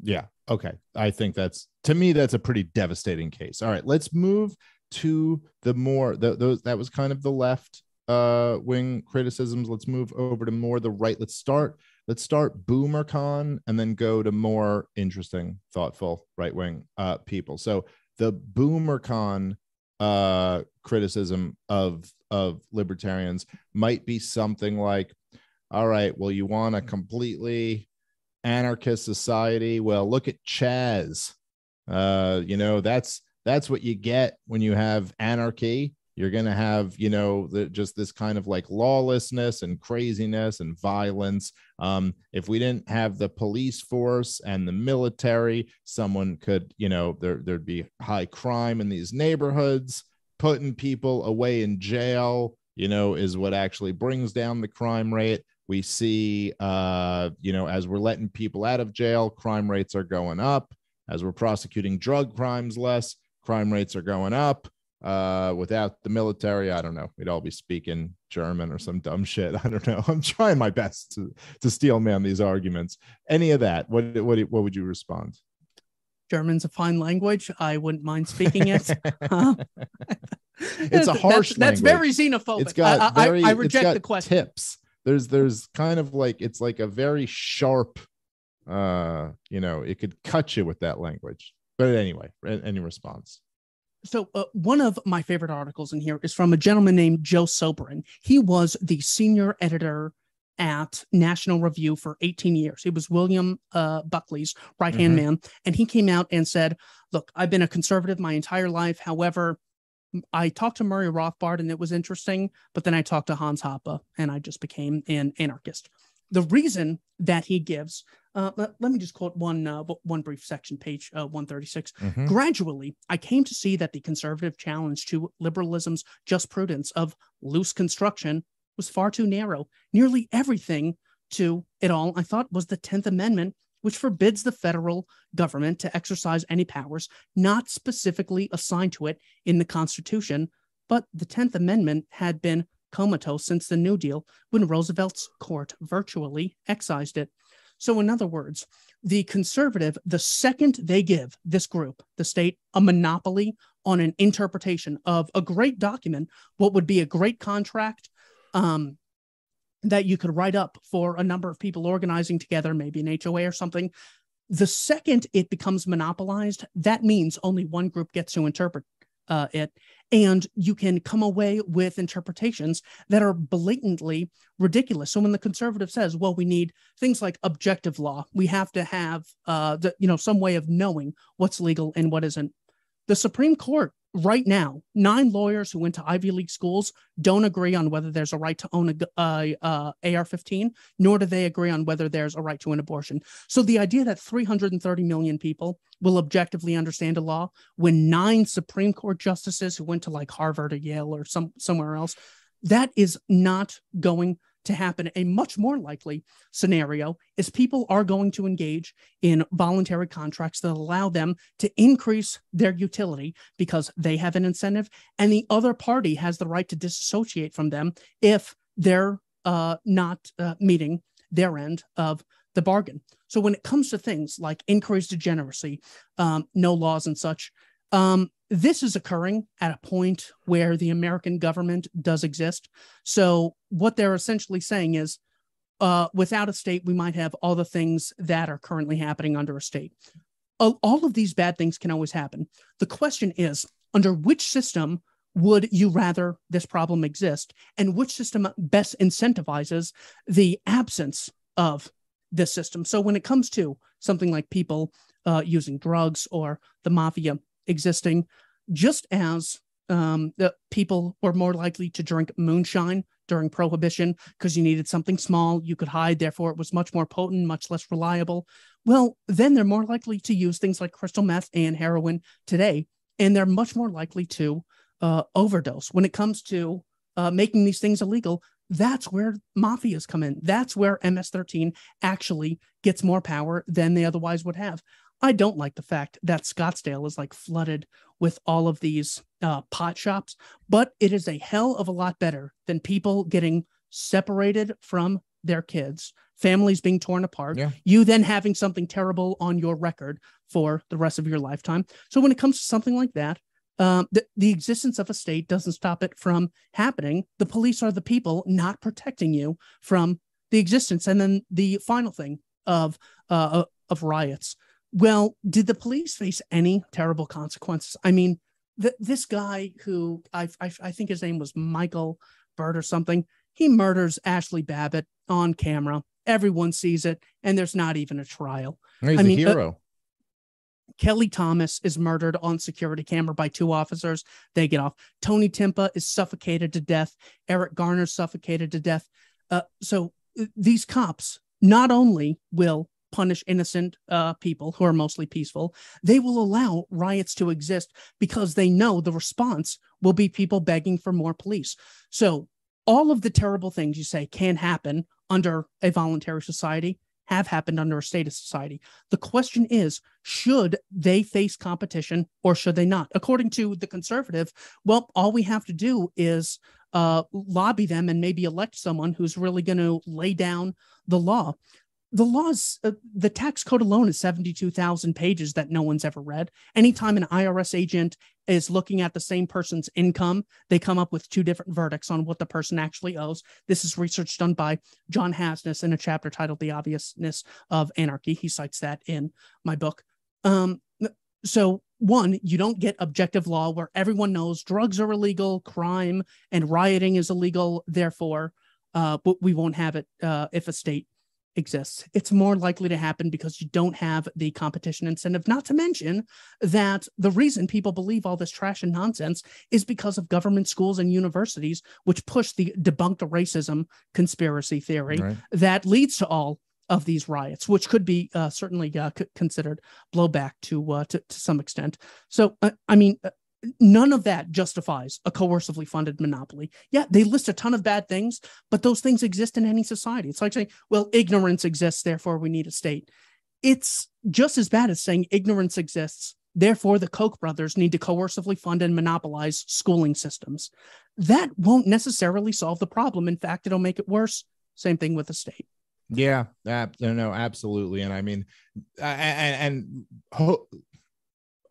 Speaker 5: Yeah. Okay. I think that's to me that's a pretty devastating case. All right, let's move to the more the, those that was kind of the left uh wing criticisms. Let's move over to more the right. Let's start let's start BoomerCon and then go to more interesting, thoughtful right wing uh people. So the BoomerCon uh criticism of of libertarians might be something like all right well you want a completely anarchist society? Well look at chaz. Uh you know that's that's what you get when you have anarchy you're going to have you know the, just this kind of like lawlessness and craziness and violence. Um if we didn't have the police force and the military someone could you know there there'd be high crime in these neighborhoods. Putting people away in jail you know is what actually brings down the crime rate. We see uh you know as we're letting people out of jail crime rates are going up. As we're prosecuting drug crimes less crime rates are going up uh without the military i don't know. We'd all be speaking german or some dumb shit. I don't know. I'm trying my best to to steel man these arguments. Any of that what what what would you respond?
Speaker 6: German's a fine language. I wouldn't mind speaking it.
Speaker 5: It's a
Speaker 6: That's-
Speaker 5: harsh
Speaker 6: That's, very xenophobic.
Speaker 5: it's got
Speaker 6: I, I-
Speaker 5: very
Speaker 6: I,
Speaker 5: it's
Speaker 6: reject the question.
Speaker 5: tips. There's there's kind of like it's like a very sharp uh you know it could cut you with that language. But anyway any response
Speaker 6: So uh, one of my favorite articles in here is from a gentleman named Joe Sobran. He was the senior editor at National Review for 18 years. He was William uh, Buckley's right hand
Speaker 5: Mhm.
Speaker 6: man, and he came out and said, "Look, I've been a conservative my entire life. However." I talked to Murray Rothbard and it was interesting, but then I talked to Hans Hoppe and I just became an anarchist. The reason that he gives, uh, let, let me just quote one uh, one brief section, page uh, 136.
Speaker 5: Mhm.
Speaker 6: Gradually, I came to see that the conservative challenge to liberalism's jurisprudence of loose construction was far too narrow. Nearly everything to it all, I thought, was the 10th Amendment, which forbids the federal government to exercise any powers not specifically assigned to it in the Constitution. But the 10th Amendment had been comatose since the New Deal when Roosevelt's court virtually excised it. So, in other words, the conservative, the second they give this group, the state, a monopoly on an interpretation of a great document, what would be a great contract um, that you could write up for a number of people organizing together, maybe an HOA or something. The second it becomes monopolized, that means only one group gets to interpret uh, it. And you can come away with interpretations that are blatantly ridiculous. So when the conservative says, well, we need things like objective law, we have to have uh, the, you know, some way of knowing what's legal and what isn't. The Supreme Court right now, nine lawyers who went to Ivy League schools don't agree on whether there's a right to own a, uh, uh, AR-15, nor do they agree on whether there's a right to an abortion. So the idea that 330 million people will objectively understand a law when nine Supreme Court justices who went to like Harvard or Yale or some somewhere else, that is not going to happen. A much more likely scenario is people are going to engage in voluntary contracts that allow them to increase their utility because they have an incentive, and the other party has the right to disassociate from them if they're uh, not uh, meeting their end of the bargain. So when it comes to things like increased degeneracy, um, no laws and such, um, this is occurring at a point where the American government does exist. So what they're essentially saying is, uh, without a state, we might have all the things that are currently happening under a state. All of these bad things can always happen. The question is, under which system would you rather this problem exist? And which system best incentivizes the absence of this system? So when it comes to something like people uh, using drugs or the mafia existing, just as um, the people were more likely to drink moonshine during prohibition because you needed something small you could hide therefore it was much more potent much less reliable. Well then they're more likely to use things like crystal meth and heroin today and they're much more likely to uh, overdose. When it comes to uh, making these things illegal that's where mafias come in. That's where ms13 actually gets more power than they otherwise would have I don't like the fact that Scottsdale is like flooded with all of these uh, pot shops, but it is a hell of a lot better than people getting separated from their kids, families being torn apart,
Speaker 5: Yeah.
Speaker 6: you then having something terrible on your record for the rest of your lifetime. So when it comes to something like that, um, the, the existence of a state doesn't stop it from happening. The police are the people not protecting you from the existence. And then the final thing of uh, of riots. Well, did the police face any terrible consequences? I mean, th- this guy who I, I I think his name was Michael Byrd or something. He murders Ashli Babbitt on camera. Everyone sees it, and there's not even a trial.
Speaker 5: He's
Speaker 6: I
Speaker 5: a
Speaker 6: mean, uh,
Speaker 5: hero.
Speaker 6: Kelly Thomas is murdered on security camera by two officers. They get off. Tony Timpa is suffocated to death. Eric Garner suffocated to death. Uh, so uh, these cops not only will punish innocent uh, people who are mostly peaceful, they will allow riots to exist because they know the response will be people begging for more police. So all of the terrible things you say can happen under a voluntary society have happened under a state of society. The question is, should they face competition or should they not? According to the conservative, well, all we have to do is uh, lobby them and maybe elect someone who's really going to lay down the law. The laws, uh, the tax code alone is 72,000 pages that no one's ever read. Anytime an IRS agent is looking at the same person's income, they come up with two different verdicts on what the person actually owes. This is research done by John Hasnas in a chapter titled The Obviousness of Anarchy. He cites that in my book. Um, so, one, you don't get objective law where everyone knows drugs are illegal, crime and rioting is illegal. Therefore, uh, but we won't have it uh, if a state exists. It's more likely to happen because you don't have the competition incentive. Not to mention that the reason people believe all this trash and nonsense is because of government schools and universities, which push the debunk the racism conspiracy theory
Speaker 5: Right.
Speaker 6: that leads to all of these riots, which could be uh, certainly uh, c- considered blowback to, uh, to to some extent. So, uh, I mean, uh, none of that justifies a coercively funded monopoly. Yeah, they list a ton of bad things, but those things exist in any society. It's like saying, well, ignorance exists, therefore we need a state. It's just as bad as saying ignorance exists, therefore the Koch brothers need to coercively fund and monopolize schooling systems. That won't necessarily solve the problem. In fact, it'll make it worse. Same thing with the state.
Speaker 5: Yeah, ab- no, absolutely. And I mean, and, and ho-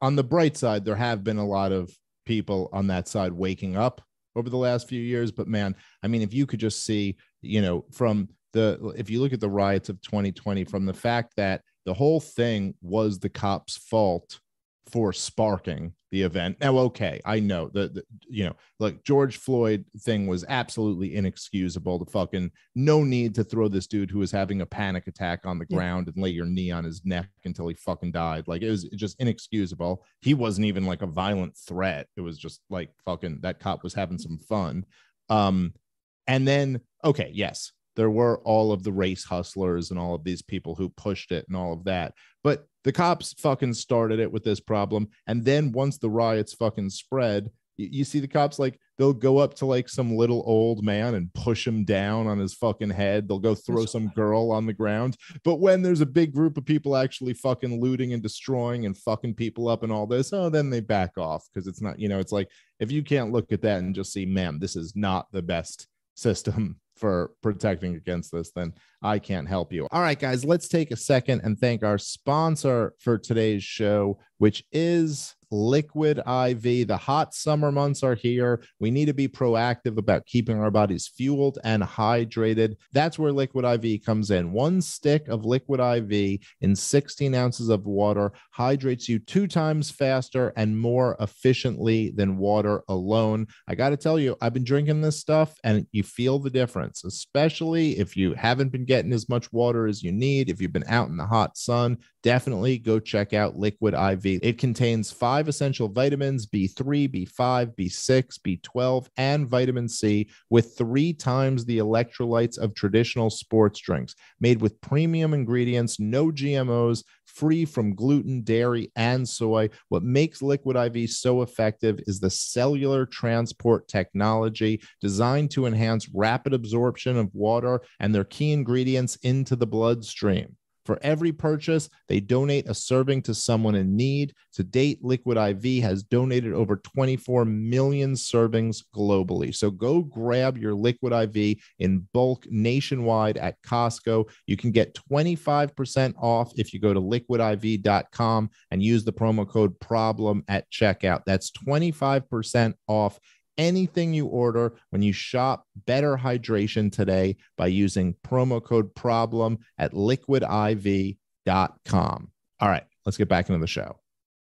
Speaker 5: on the bright side, there have been a lot of people on that side waking up over the last few years. But man, I mean, if you could just see, you know, from the, if you look at the riots of 2020, from the fact that the whole thing was the cops' fault for sparking the event. Now, okay, I know that, you know, like George Floyd thing was absolutely inexcusable. The fucking no need to throw this dude who was having a panic attack on the
Speaker 6: Yeah.
Speaker 5: ground and lay your knee on his neck until he fucking died. Like it was just inexcusable. He wasn't even like a violent threat. It was just like fucking that cop was having some fun. Um, and then okay, yes, there were all of the race hustlers and all of these people who pushed it and all of that. But the cops fucking started it with this problem. And then once the riots fucking spread, you, you see the cops like they'll go up to like some little old man and push him down on his fucking head. They'll go throw some girl on the ground. But when there's a big group of people actually fucking looting and destroying and fucking people up and all this, oh, then they back off because it's not, you know, it's like if you can't look at that and just see, man, this is not the best system for protecting against this, then I can't help you. All right, guys, let's take a second and thank our sponsor for today's show, which is Liquid IV. The hot summer months are here. We need to be proactive about keeping our bodies fueled and hydrated. That's where Liquid IV comes in. One stick of Liquid IV in 16 ounces of water hydrates you two times faster and more efficiently than water alone. I got to tell you, I've been drinking this stuff and you feel the difference, especially if you haven't been getting as much water as you need. If you've been out in the hot sun, definitely go check out Liquid IV. It contains five essential vitamins B3, B5, B6, B12, and vitamin C with three times the electrolytes of traditional sports drinks, made with premium ingredients, no GMOs, free from gluten, dairy, and soy. What makes Liquid IV so effective is the cellular transport technology designed to enhance rapid absorption of water and their key ingredients into the bloodstream. For every purchase, they donate a serving to someone in need. To date, Liquid IV has donated over 24 million servings globally. So go grab your Liquid IV in bulk nationwide at Costco. You can get 25% off if you go to liquidiv.com and use the promo code problem at checkout. That's 25% off anything you order when you shop better hydration today by using promo code problem at liquidiv.com. All right, let's get back into the show.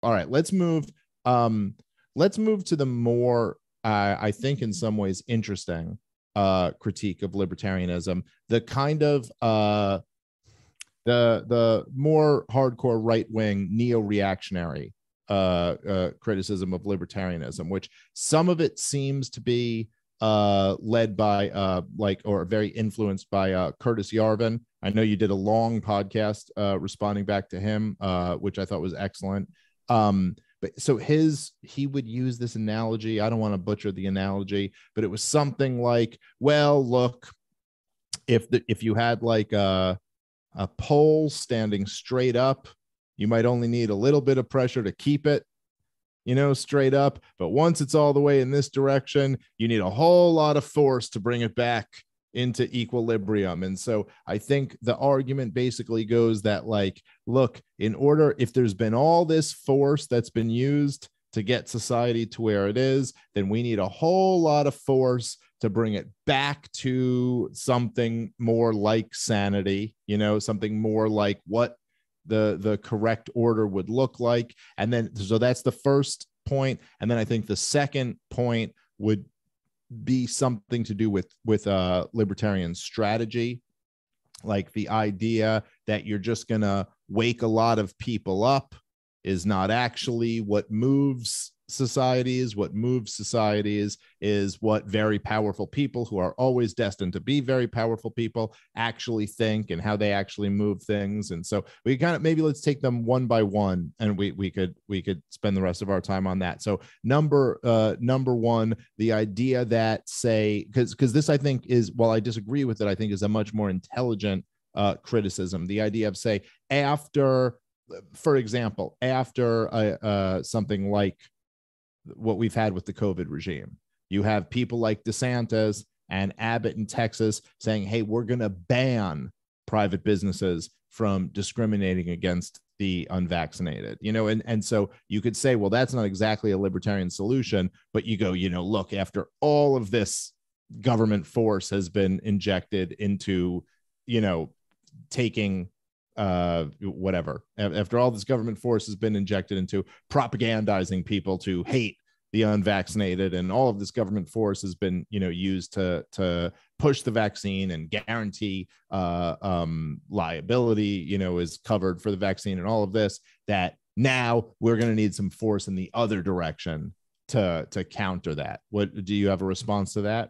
Speaker 5: All right, let's move um let's move to the more uh, I think in some ways interesting uh critique of libertarianism, the kind of uh the the more hardcore right-wing neo-reactionary uh, uh, criticism of libertarianism, which some of it seems to be uh, led by uh, like or very influenced by uh, Curtis Yarvin. I know you did a long podcast uh, responding back to him, uh, which I thought was excellent. Um, but so his he would use this analogy. I don't want to butcher the analogy, but it was something like, well, look, if the if you had like a a pole standing straight up you might only need a little bit of pressure to keep it, you know, straight up. But once it's all the way in this direction, you need a whole lot of force to bring it back into equilibrium. And so I think the argument basically goes that, like, look, in order, if there's been all this force that's been used to get society to where it is, then we need a whole lot of force to bring it back to something more like sanity, you know, something more like what the the correct order would look like. And then so that's the first point. And then i think the second point would be something to do with with uh libertarian strategy. Like the idea that you're just going to wake a lot of people up is not actually what moves societies, what moves societies is what very powerful people who are always destined to be very powerful people actually think and how they actually move things. And so we kind of maybe let's take them one by one and we we could we could spend the rest of our time on that. So number uh number one, the idea that say because because this I think is while I disagree with it, I think is a much more intelligent uh criticism. The idea of say after for example, after uh, uh, something like what we've had with the COVID regime. You have people like DeSantis and Abbott in Texas saying, hey, we're going to ban private businesses from discriminating against the unvaccinated you know and and so you could say well that's not exactly a libertarian solution but you go you know look after all of this government force has been injected into you know taking uh whatever. After all this government force has been injected into propagandizing people to hate the unvaccinated and all of this government force has been you know used to to push the vaccine and guarantee uh um liability you know is covered for the vaccine and all of this that now we're going to need some force in the other direction to to counter that. What do you have a response to that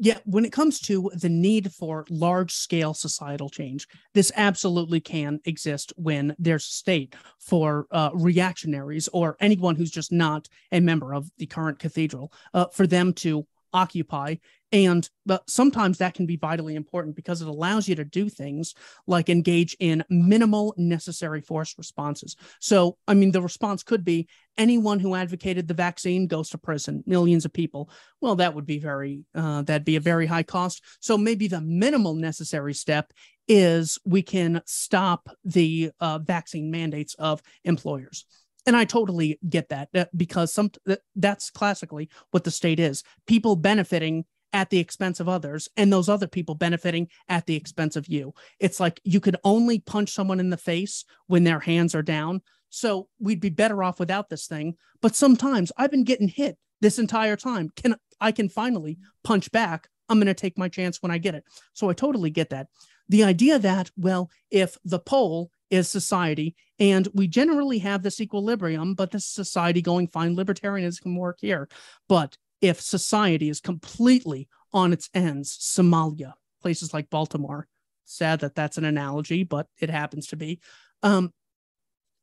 Speaker 6: yeah, when it comes to the need for large scale societal change, this absolutely can exist when there's a state for uh, reactionaries or anyone who's just not a member of the current cathedral uh, for them to occupy and but sometimes that can be vitally important because it allows you to do things like engage in minimal necessary force responses. So i mean the response could be anyone who advocated the vaccine goes to prison millions of people. Well that would be very uh, that'd be a very high cost. So maybe the minimal necessary step is we can stop the uh, vaccine mandates of employers. And I totally get that because some that's classically what the state is. People benefiting at the expense of others and those other people benefiting at the expense of you. It's like you could only punch someone in the face when their hands are down. So we'd be better off without this thing. But sometimes I've been getting hit this entire time. Can I can finally punch back? I'm going to take my chance when I get it. So I totally get that. The idea that, well, if the pole is society and we generally have this equilibrium, but this society going fine, libertarianism can work here. But if society is completely on its ends, Somalia, places like Baltimore, sad that that's an analogy, but it happens to be. Um,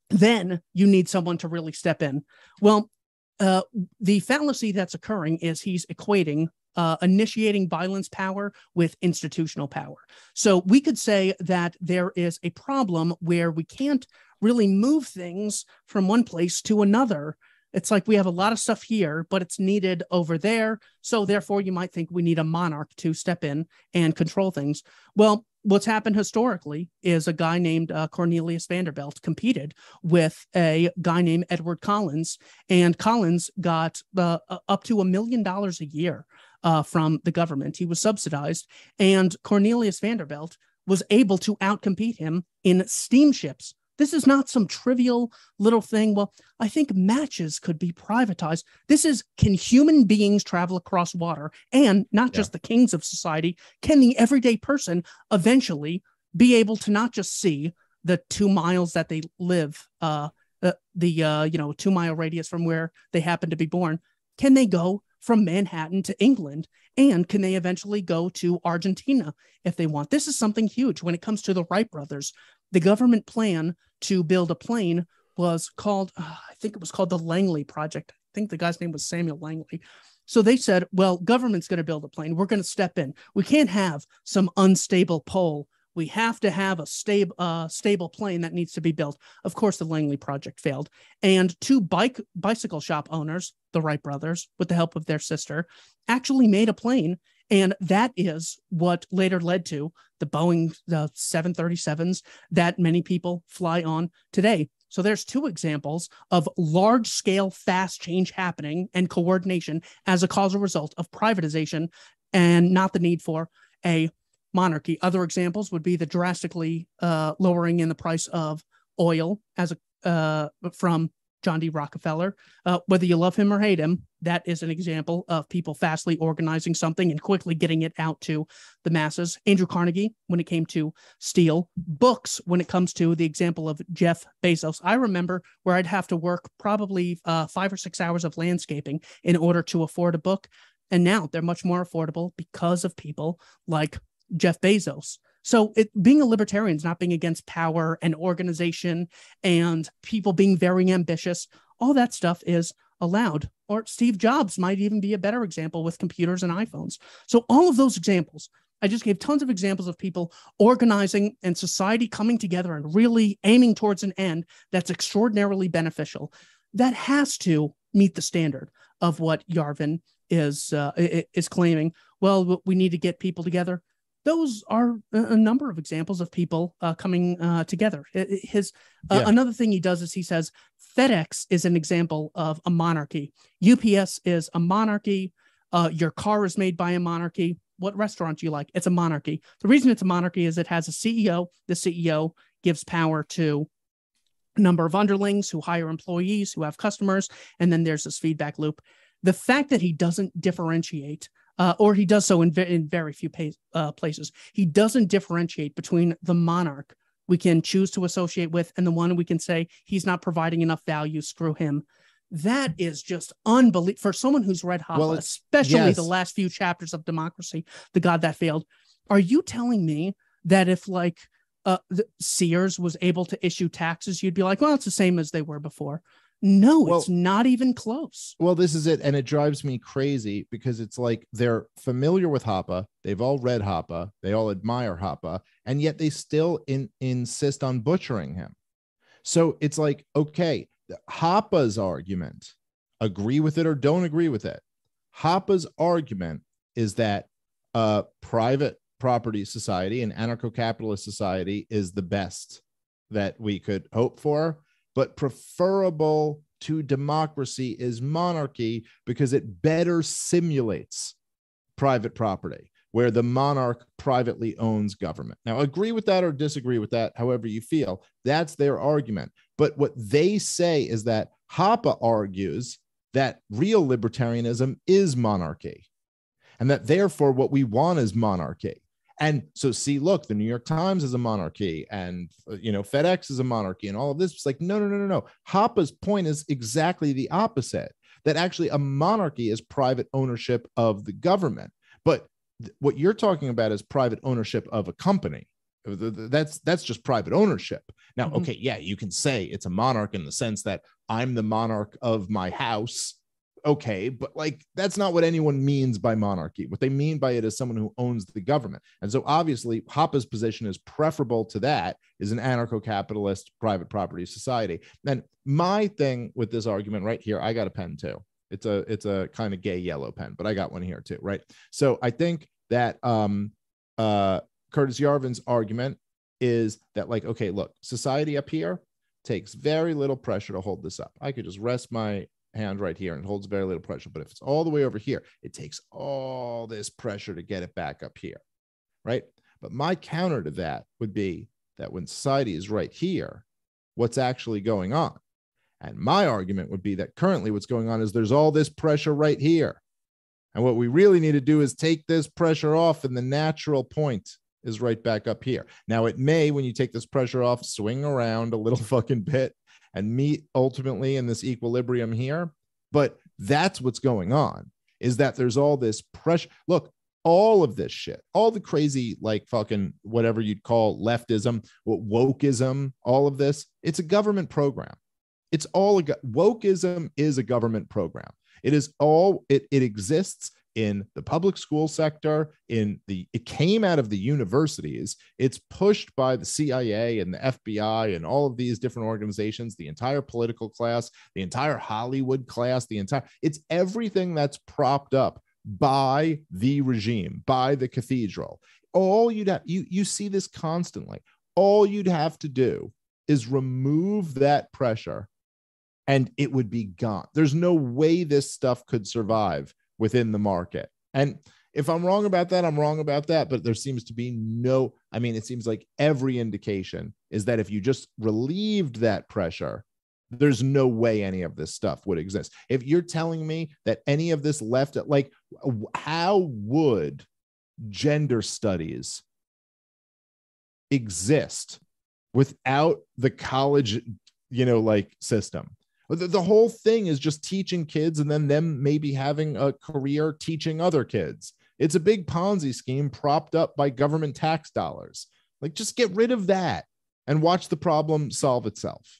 Speaker 6: then you need someone to really step in. Well, uh, the fallacy that's occurring is he's equating uh, initiating violence power with institutional power. So we could say that there is a problem where we can't really move things from one place to another. It's like we have a lot of stuff here, but it's needed over there. So therefore, you might think we need a monarch to step in and control things. Well, what's happened historically is a guy named uh, Cornelius Vanderbilt competed with a guy named Edward Collins, and Collins got uh, up to a million dollars a year uh, from the government. He was subsidized, and Cornelius Vanderbilt was able to outcompete him in steamships. This is not some trivial little thing. Well, I think matches could be privatized. This is can human beings travel across water? And not just the kings of society, can the everyday person eventually be able to not just see the two miles that they live, uh, the, the uh, you know, two mile radius from where they happen to be born? Can they go from Manhattan to England? And can they eventually go to Argentina if they want? This is something huge when it comes to the Wright brothers. The government plan to build a plane was called, uh, I think it was called the Langley Project. I think the guy's name was Samuel Langley. So they said, well, government's going to build a plane. We're going to step in. We can't have some unstable pole. We have to have a stable, uh, stable plane that needs to be built. Of course, the Langley project failed, and two bike bicycle shop owners, the Wright brothers, with the help of their sister, actually made a plane, and that is what later led to the Boeing the 737s that many people fly on today. So there's two examples of large scale fast change happening and coordination as a causal result of privatization and not the need for a monarchy. Other examples would be the drastically uh, lowering in the price of oil as a uh, from John D. Rockefeller. Uh, whether you love him or hate him, that is an example of people fastly organizing something and quickly getting it out to the masses. Andrew Carnegie, when it came to steel, books, when it comes to the example of Jeff Bezos. I remember where I'd have to work probably uh, five or six hours of landscaping in order to afford a book. And now they're much more affordable because of people like Jeff Bezos. So it being a libertarian is not being against power and organization and people being very ambitious. All that stuff is allowed. Or Steve Jobs might even be a better example with computers and iPhones. So all of those examples, I just gave tons of examples of people organizing and society coming together and really aiming towards an end that's extraordinarily beneficial. That has to meet the standard of what Yarvin is uh, is claiming. Well, we need to get people together those are a number of examples of people uh, coming uh, together. His uh,
Speaker 7: Yeah.
Speaker 6: another thing he does is he says FedEx is an example of a monarchy. UPS is a monarchy. Uh, your car is made by a monarchy. What restaurant do you like? It's a monarchy. The reason it's a monarchy is it has a CEO. The CEO gives power to a number of underlings who hire employees who have customers, and then there's this feedback loop. The fact that he doesn't differentiate uh, or he does so in, ve- in very few pa- uh, places. He doesn't differentiate between the monarch we can choose to associate with and the one we can say he's not providing enough value, screw him. That is just unbelievable for someone who's read Hoppe,
Speaker 7: Well,
Speaker 6: especially the last few chapters of Democracy, The God That Failed. Are you telling me that if like uh, the Sears was able to issue taxes, you'd be like, well, it's the same as they were before? No,
Speaker 7: Well-
Speaker 6: it's not even close.
Speaker 7: Well, this is it, and it drives me crazy because it's like they're familiar with Hoppe, they've all read Hoppe, they all admire Hoppe, and yet they still in, insist on butchering him. So it's like, okay, Hoppe's argument, agree with it or don't agree with it. Hoppe's argument is that uh, private property society and anarcho-capitalist society is the best that we could hope for
Speaker 5: but preferable to democracy is monarchy because it better simulates private property where the monarch privately owns government. Now, agree with that or disagree with that, however you feel. That's their argument. But what they say is that Hoppe argues that real libertarianism is monarchy, and that therefore what we want is monarchy. And so, see, look, the New York Times is a monarchy, and uh, you know, FedEx is a monarchy, and all of this. It's like, no, no, no, no, no. Hoppe's point is exactly the opposite. That actually a monarchy is private ownership of the government, but th- what you're talking about is private ownership of a company. Th- That's that's just private ownership. Now,
Speaker 6: Mhm.
Speaker 5: okay, yeah, you can say it's a monarch in the sense that I'm the monarch of my house okay, but like that's not what anyone means by monarchy. What they mean by it is someone who owns the government. And so obviously Hoppe's position is preferable to that is an anarcho-capitalist private property society. And my thing with this argument right here, I got a pen too. It's a it's a kind of gay yellow pen, but I got one here too, right? So I think that um uh Curtis Yarvin's argument is that like okay, look, society up here takes very little pressure to hold this up. I could just rest my hand right here and holds very little pressure. But if it's all the way over here, it takes all this pressure to get it back up here. Right. But my counter to that would be that when society is right here, what's actually going on? And my argument would be that currently what's going on is there's all this pressure right here. And what we really need to do is take this pressure off, and the natural point is right back up here. Now, it may, when you take this pressure off, swing around a little fucking bit and meet ultimately in this equilibrium here. But that's what's going on is that there's all this pressure. Look, all of this shit, all the crazy, like fucking whatever you'd call leftism, wokeism, all of this, it's a government program. It's all a go- wokeism is a government program. It is all it it exists in the public school sector in the it came out of the universities. It's pushed by the cia and the fbi and all of these different organizations the entire political class the entire hollywood class the entire it's everything that's propped up by the regime by the cathedral. All you'd have you you see this constantly. All you'd have to do is remove that pressure and it would be gone. There's no way this stuff could survive within the market. And if I'm wrong about that, I'm wrong about that. But there seems to be no, I mean, it seems like every indication is that if you just relieved that pressure, there's no way any of this stuff would exist. If you're telling me that any of this left, like, how would gender studies exist without the college, you know, like system? The, the whole thing is just teaching kids and then them maybe having a career teaching other kids. It's a big Ponzi scheme propped up by government tax dollars. Like, just get rid of that and watch the problem solve itself.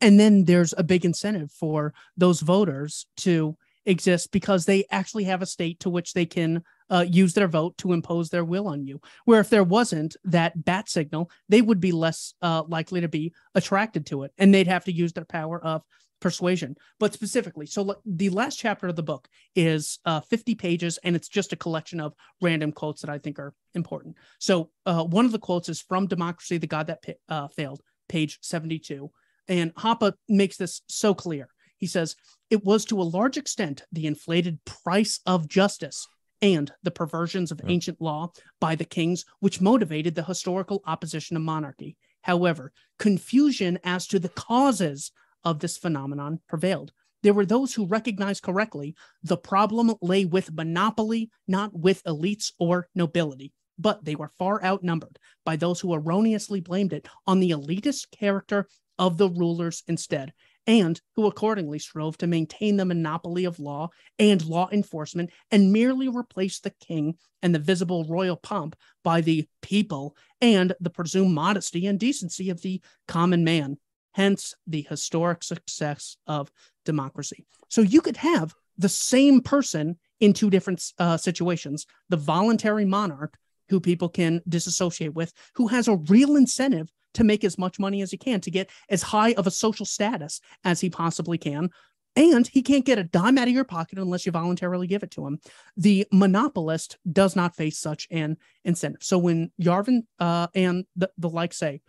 Speaker 6: And then there's a big incentive for those voters to exist because they actually have a state to which they can uh, use their vote to impose their will on you. Where if there wasn't that bat signal, they would be less uh, likely to be attracted to it and they'd have to use their power of persuasion. But specifically, so l- the last chapter of the book is uh, 50 pages and it's just a collection of random quotes that I think are important. So uh, one of the quotes is from Democracy, the God That uh, Failed, page 72. And Hoppe makes this so clear. He says, It was to a large extent the inflated price of justice and the perversions of
Speaker 5: Yeah.
Speaker 6: ancient law by the kings which motivated the historical opposition to monarchy. However, confusion as to the causes of this phenomenon prevailed. There were those who recognized correctly the problem lay with monopoly, not with elites or nobility. But they were far outnumbered by those who erroneously blamed it on the elitist character of the rulers instead, and who accordingly strove to maintain the monopoly of law and law enforcement and merely replace the king and the visible royal pomp by the people and the presumed modesty and decency of the common man. Hence the historic success of democracy. So you could have the same person in two different uh, situations the voluntary monarch, who people can disassociate with, who has a real incentive to make as much money as he can, to get as high of a social status as he possibly can. And he can't get a dime out of your pocket unless you voluntarily give it to him. The monopolist does not face such an incentive. So when Yarvin uh, and the, the like say,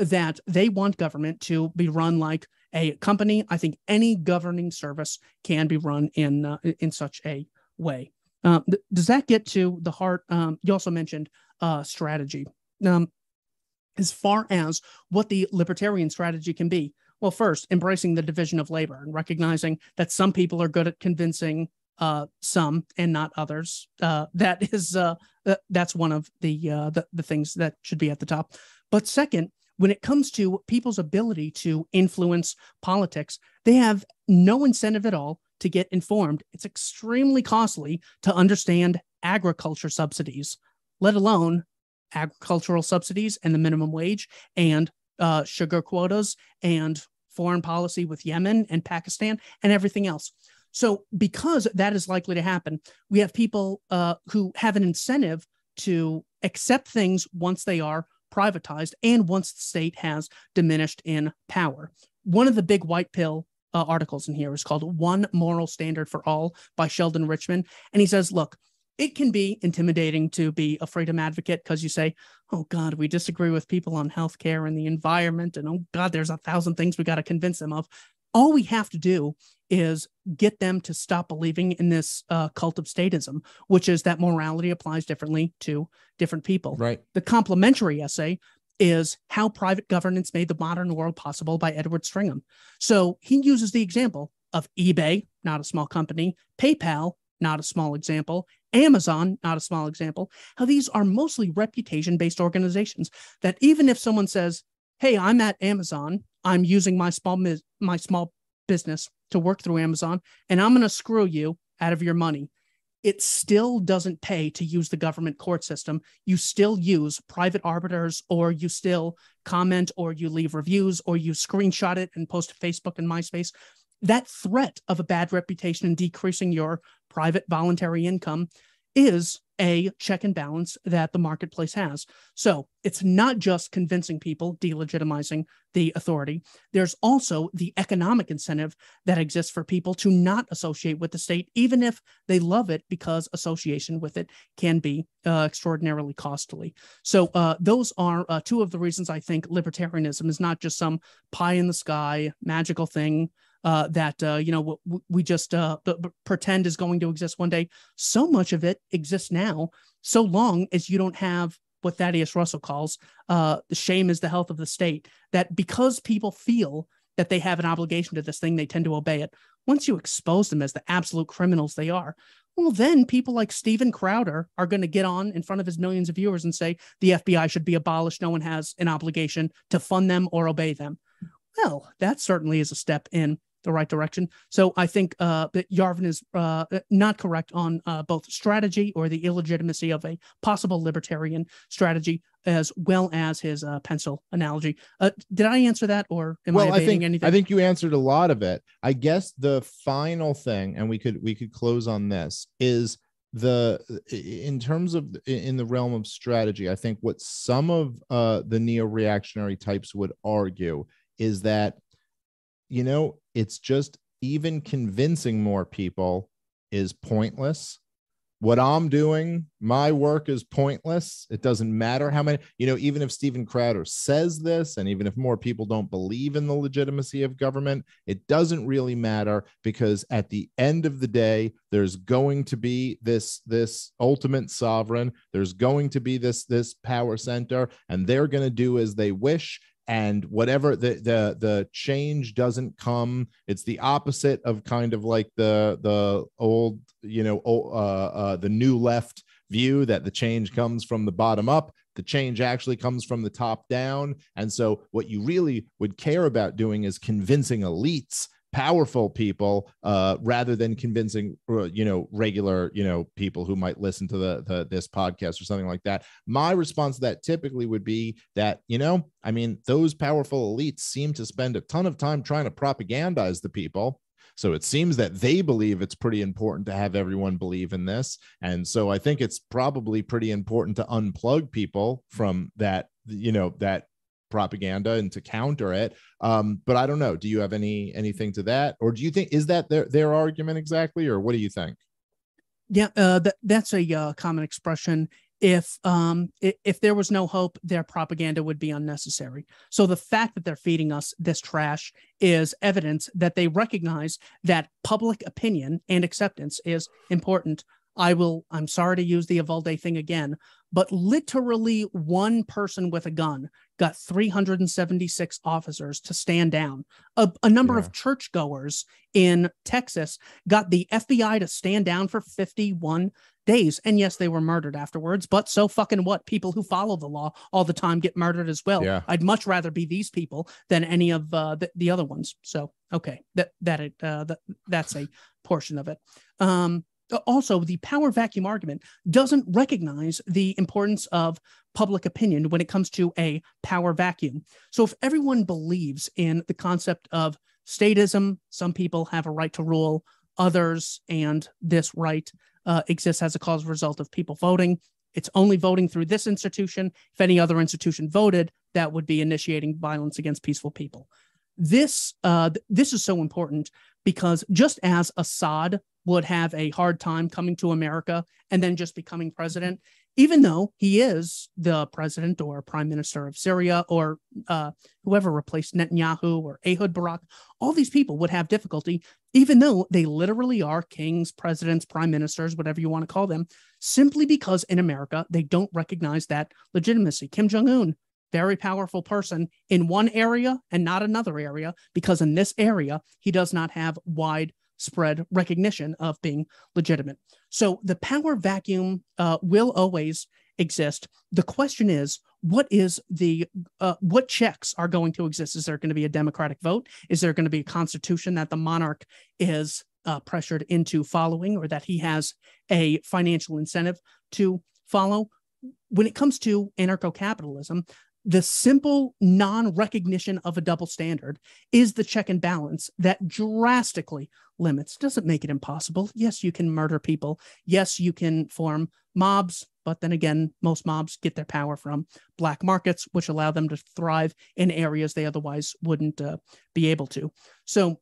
Speaker 6: that they want government to be run like a company. I think any governing service can be run in uh, in such a way. Uh, th- does that get to the heart? Um, you also mentioned uh, strategy. Um, as far as what the libertarian strategy can be, well, first, embracing the division of labor and recognizing that some people are good at convincing uh, some and not others. Uh, that is uh, that's one of the, uh, the the things that should be at the top. But second, when it comes to people's ability to influence politics, they have no incentive at all to get informed. It's extremely costly to understand agriculture subsidies, let alone agricultural subsidies and the minimum wage and uh, sugar quotas and foreign policy with Yemen and Pakistan and everything else. So, because that is likely to happen, we have people uh, who have an incentive to accept things once they are privatized and once the state has diminished in power. One of the big white pill uh, articles in here is called One Moral Standard for All by Sheldon Richman. And he says, look, it can be intimidating to be a freedom advocate because you say, oh God, we disagree with people on healthcare and the environment. And oh God, there's a thousand things we got to convince them of. All we have to do is get them to stop believing in this uh, cult of statism, which is that morality applies differently to different people.
Speaker 5: Right.
Speaker 6: The complementary essay is How Private Governance Made the Modern World Possible by Edward Stringham. So he uses the example of eBay, not a small company, PayPal, not a small example, Amazon, not a small example, how these are mostly reputation based organizations that even if someone says, Hey, I'm at Amazon, I'm using my small, my small business to work through Amazon, and I'm going to screw you out of your money. It still doesn't pay to use the government court system. You still use private arbiters, or you still comment, or you leave reviews, or you screenshot it and post to Facebook and MySpace. That threat of a bad reputation and decreasing your private voluntary income is a check and balance that the marketplace has. So it's not just convincing people, delegitimizing the authority. There's also the economic incentive that exists for people to not associate with the state, even if they love it, because association with it can be uh, extraordinarily costly. So uh, those are uh, two of the reasons I think libertarianism is not just some pie in the sky magical thing uh, that uh, you know we, we just uh, pretend is going to exist one day. So much of it exists now, so long as you don't have what Thaddeus Russell calls uh, the shame is the health of the state. That because people feel that they have an obligation to this thing, they tend to obey it. Once you expose them as the absolute criminals they are, well, then people like Steven Crowder are going to get on in front of his millions of viewers and say the FBI should be abolished. No one has an obligation to fund them or obey them. Well, that certainly is a step in the right direction. So I think uh, that Yarvin is uh, not correct on uh, both strategy or the illegitimacy of a possible libertarian strategy, as well as his uh, pencil analogy. Uh, did I answer that, or am
Speaker 5: well,
Speaker 6: I evading
Speaker 5: I think,
Speaker 6: anything?
Speaker 5: I think you answered a lot of it. I guess the final thing, and we could we could close on this is the in terms of in the realm of strategy i think what some of uh the neo-reactionary types would argue is that you know, it's just even convincing more people is pointless. What I'm doing, my work is pointless. It doesn't matter how many, you know, even if Steven Crowder says this, and even if more people don't believe in the legitimacy of government, it doesn't really matter because at the end of the day, there's going to be this this ultimate sovereign. There's going to be this this power center, and they're going to do as they wish and whatever the the the change doesn't come it's the opposite of kind of like the the old you know uh, uh the new left view that the change comes from the bottom up the change actually comes from the top down. And so what you really would care about doing is convincing elites powerful people uh, rather than convincing uh, you know regular you know people who might listen to the, the this podcast or something like that my response to that typically would be that you know i mean those powerful elites seem to spend a ton of time trying to propagandize the people so it seems that they believe it's pretty important to have everyone believe in this. And so I think it's probably pretty important to unplug people from that, you know, that propaganda and to counter it. Um, but I don't know. Do you have any anything to that, or do you think is that their their argument exactly, or what do you think?
Speaker 6: Yeah, uh, that that's a uh, common expression if um if there was no hope their propaganda would be unnecessary so the fact that they're feeding us this trash is evidence that they recognize that public opinion and acceptance is important i will i'm sorry to use the Uvalde thing again but literally one person with a gun got 376 officers to stand down a, a number
Speaker 7: Yeah.
Speaker 6: of churchgoers in texas got the fbi to stand down for 51 days. And yes, they were murdered afterwards, but so fucking what? People who follow the law all the time get murdered as well.
Speaker 7: Yeah.
Speaker 6: I'd much rather be these people than any of uh, the, the other ones. So, okay, that, that, it, uh, that, that's a portion of it. Um, also, the power vacuum argument doesn't recognize the importance of public opinion when it comes to a power vacuum. So, if everyone believes in the concept of statism, some people have a right to rule, others, and this right uh, exists as a cause result of people voting. It's only voting through this institution. If any other institution voted, that would be initiating violence against peaceful people. This uh, th- this is so important because just as Assad would have a hard time coming to America and then just becoming president, even though he is the president or prime minister of Syria or uh, whoever replaced Netanyahu or Ehud Barak, all these people would have difficulty even though they literally are kings, presidents, prime ministers, whatever you want to call them, simply because in America they don't recognize that legitimacy. Kim Jong un, very powerful person in one area and not another area, because in this area he does not have widespread recognition of being legitimate. So the power vacuum uh, will always exist. The question is, what is the uh, what checks are going to exist? Is there going to be a democratic vote? Is there going to be a constitution that the monarch is uh, pressured into following, or that he has a financial incentive to follow? When it comes to anarcho-capitalism, the simple non-recognition of a double standard is the check and balance that drastically limits doesn't make it impossible. Yes you can murder people. Yes you can form mobs but then again most mobs get their power from black markets which allow them to thrive in areas they otherwise wouldn't uh, be able to. So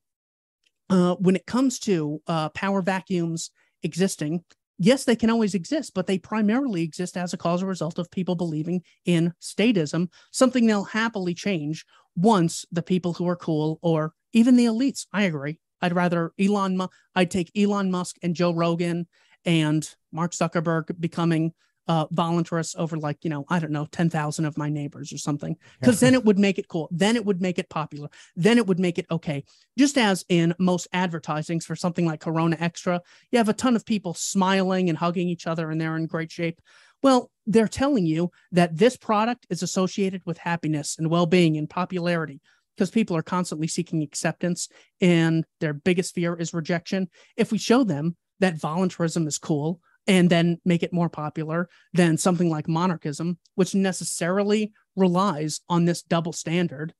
Speaker 6: uh, when it comes to uh, power vacuums existing yes they can always exist but they primarily exist as a cause or result of people believing in statism something they'll happily change once the people who are cool or even the elites i agree. I'd rather elon i'd take elon musk and joe rogan and mark zuckerberg becoming uh, voluntarists over like you know i don't know 10,000 of my neighbors or something because then it would make it cool then it would make it popular then it would make it okay. Just as in most advertisings for something like corona extra you have a ton of people smiling and hugging each other and they're in great shape. Well they're telling you that this product is associated with happiness and well-being and popularity because people are constantly seeking acceptance and their biggest fear is rejection. If we show them that voluntarism is cool and then make it more popular than something like monarchism, which necessarily relies on this double standard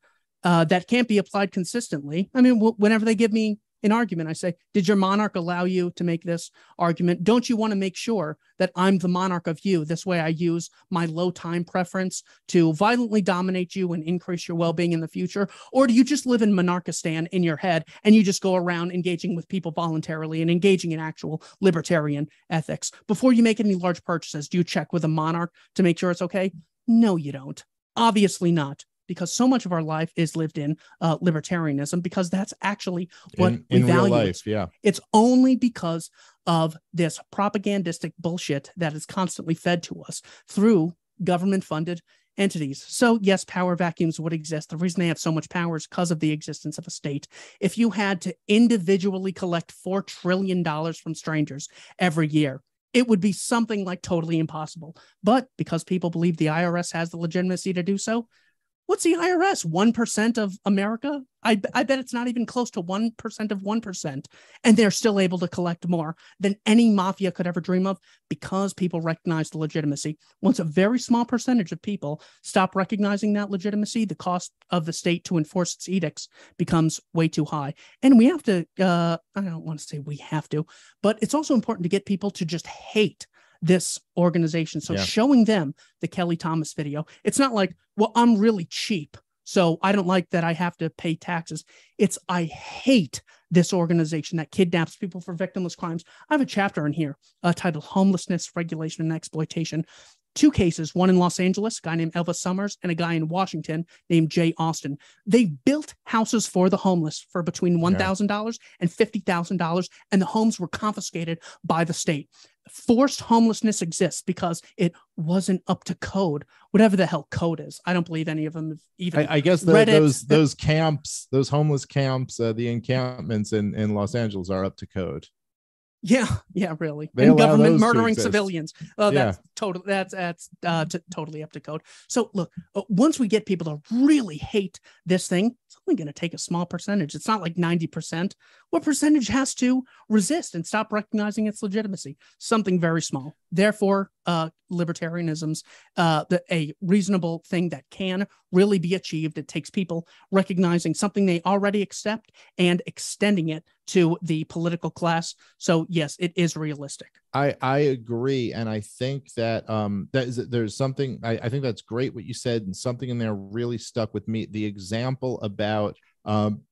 Speaker 6: uh, that can't be applied consistently. I mean, whenever they give me an argument, I say, Did your monarch allow you to make this argument? Don't you want to make sure that I'm the monarch of you? This way, I use my low time preference to violently dominate you and increase your well being in the future? Or do you just live in monarchistan in your head and you just go around engaging with people voluntarily and engaging in actual libertarian ethics? Before you make any large purchases, do you check with a monarch to make sure it's okay? No, you don't. Obviously not. Because so much of our life is lived in uh, libertarianism, because that's actually what
Speaker 7: in,
Speaker 6: we
Speaker 7: in
Speaker 6: value.
Speaker 7: life, yeah.
Speaker 6: It's only because of this propagandistic bullshit that is constantly fed to us through government funded entities. So, yes, power vacuums would exist. The reason they have so much power is because of the existence of a state. If you had to individually collect $4 trillion from strangers every year, it would be something like totally impossible. But because people believe the IRS has the legitimacy to do so, what's the IRS? 1% of America? I, I bet it's not even close to 1% of 1%. And they're still able to collect more than any mafia could ever dream of because people recognize the legitimacy. Once a very small percentage of people stop recognizing that legitimacy, the cost of the state to enforce its edicts becomes way too high. And we have to, uh, I don't want to say we have to, but it's also important to get people to just hate this organization. So
Speaker 7: Yeah.
Speaker 6: showing them the Kelly Thomas video, it's not like, well, I'm really cheap. So I don't like that I have to pay taxes. It's I hate this organization that kidnaps people for victimless crimes. I have a chapter in here uh, titled Homelessness, Regulation, and Exploitation. Two cases, one in Los Angeles, a guy named Elvis Summers, and a guy in Washington named Jay Austin. They built houses for the homeless for between $1,000 and $50,000, and the homes were confiscated by the state. Forced homelessness exists because it wasn't up to code, whatever the hell code is. I don't believe any of them have even.
Speaker 5: I, I guess the, those those camps, those homeless camps, uh, the encampments in in Los Angeles are up to code.
Speaker 6: Yeah, yeah, really.
Speaker 5: They
Speaker 6: and government murdering civilians. Oh,
Speaker 5: Yeah.
Speaker 6: that's totally that's that's uh, t- totally up to code. So look, uh, once we get people to really hate this thing, it's only going to take a small percentage. It's not like ninety percent. What percentage has to resist and stop recognizing its legitimacy? Something very small. Therefore, uh, libertarianism's uh, the, a reasonable thing that can really be achieved. It takes people recognizing something they already accept and extending it to the political class. So yes, it is realistic.
Speaker 5: I I agree, and I think that um that is there's something I, I think that's great what you said, and something in there really stuck with me. The example about um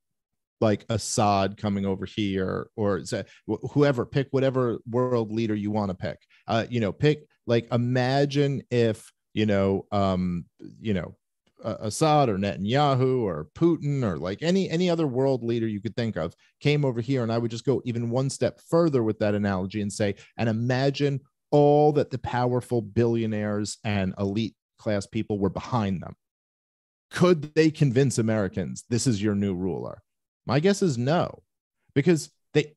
Speaker 5: like Assad coming over here, or whoever pick whatever world leader you want to pick. Uh, you know, pick like imagine if you know um you know uh, Assad or Netanyahu or Putin or like any any other world leader you could think of came over here and I would just go even one step further with that analogy and say and imagine all that the powerful billionaires and elite class people were behind them. Could they convince Americans this is your new ruler? My guess is no because they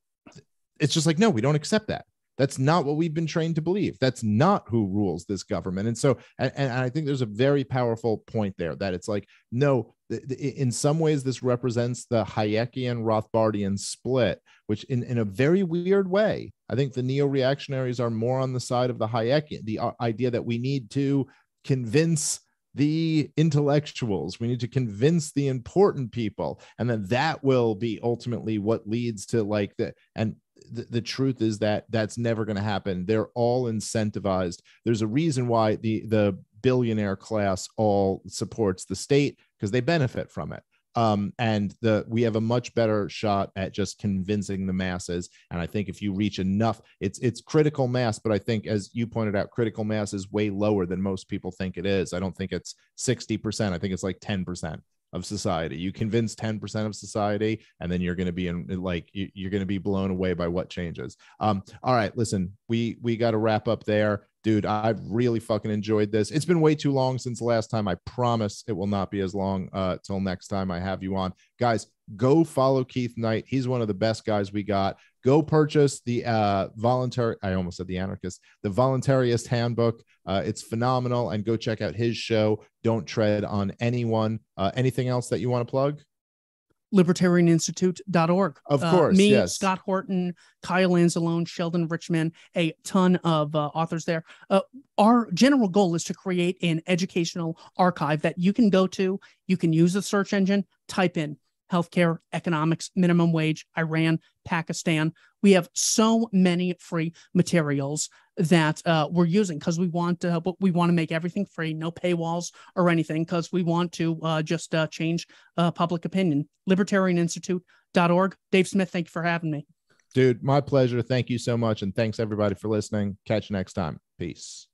Speaker 5: it's just like no we don't accept that that's not what we've been trained to believe. That's not who rules this government. And so and, and i think there's a very powerful point there that it's like no th- th- in some ways this represents the hayekian rothbardian split which in, in a very weird way i think the neo-reactionaries are more on the side of the hayekian the uh, idea that we need to convince the intellectuals we need to convince the important people and then that will be ultimately what leads to like the and the, the truth is that that's never going to happen. They're all incentivized. There's a reason why the the billionaire class all supports the state because they benefit from it. Um, and the we have a much better shot at just convincing the masses. And i think if you reach enough it's it's critical mass but i think as you pointed out critical mass is way lower than most people think it is. I don't think it's 60% i think it's like 10% of society. You convince 10% of society and then you're going to be in like you- you're going to be blown away by what changes. Um all right listen we we got to wrap up there. Dude i've really fucking enjoyed this. It's been way too long since the last time. I promise it will not be as long uh till next time i have you on. Guys go follow keith knight. He's one of the best guys we got go purchase the uh voluntary i almost said the anarchist the voluntaryist handbook uh it's phenomenal and go check out his show don't tread on anyone uh anything else that you want to plug
Speaker 6: libertarianinstitute.org.
Speaker 5: Of
Speaker 6: Uh,
Speaker 5: course,
Speaker 6: me,
Speaker 5: yes.
Speaker 6: Scott Horton, Kyle Anzalone, Sheldon Richman, a ton of uh, authors there. Uh, our general goal is to create an educational archive that you can go to. You can use the search engine, type in healthcare, economics, minimum wage, Iran, Pakistan. We have so many free materials that uh, we're using because we want to we want to make everything free, no paywalls or anything, because we want to uh, just uh, change uh, public opinion. Libertarianinstitute.org. Dave Smith, thank you for having me.
Speaker 5: dude my pleasure thank you so much and thanks everybody for listening catch you next time peace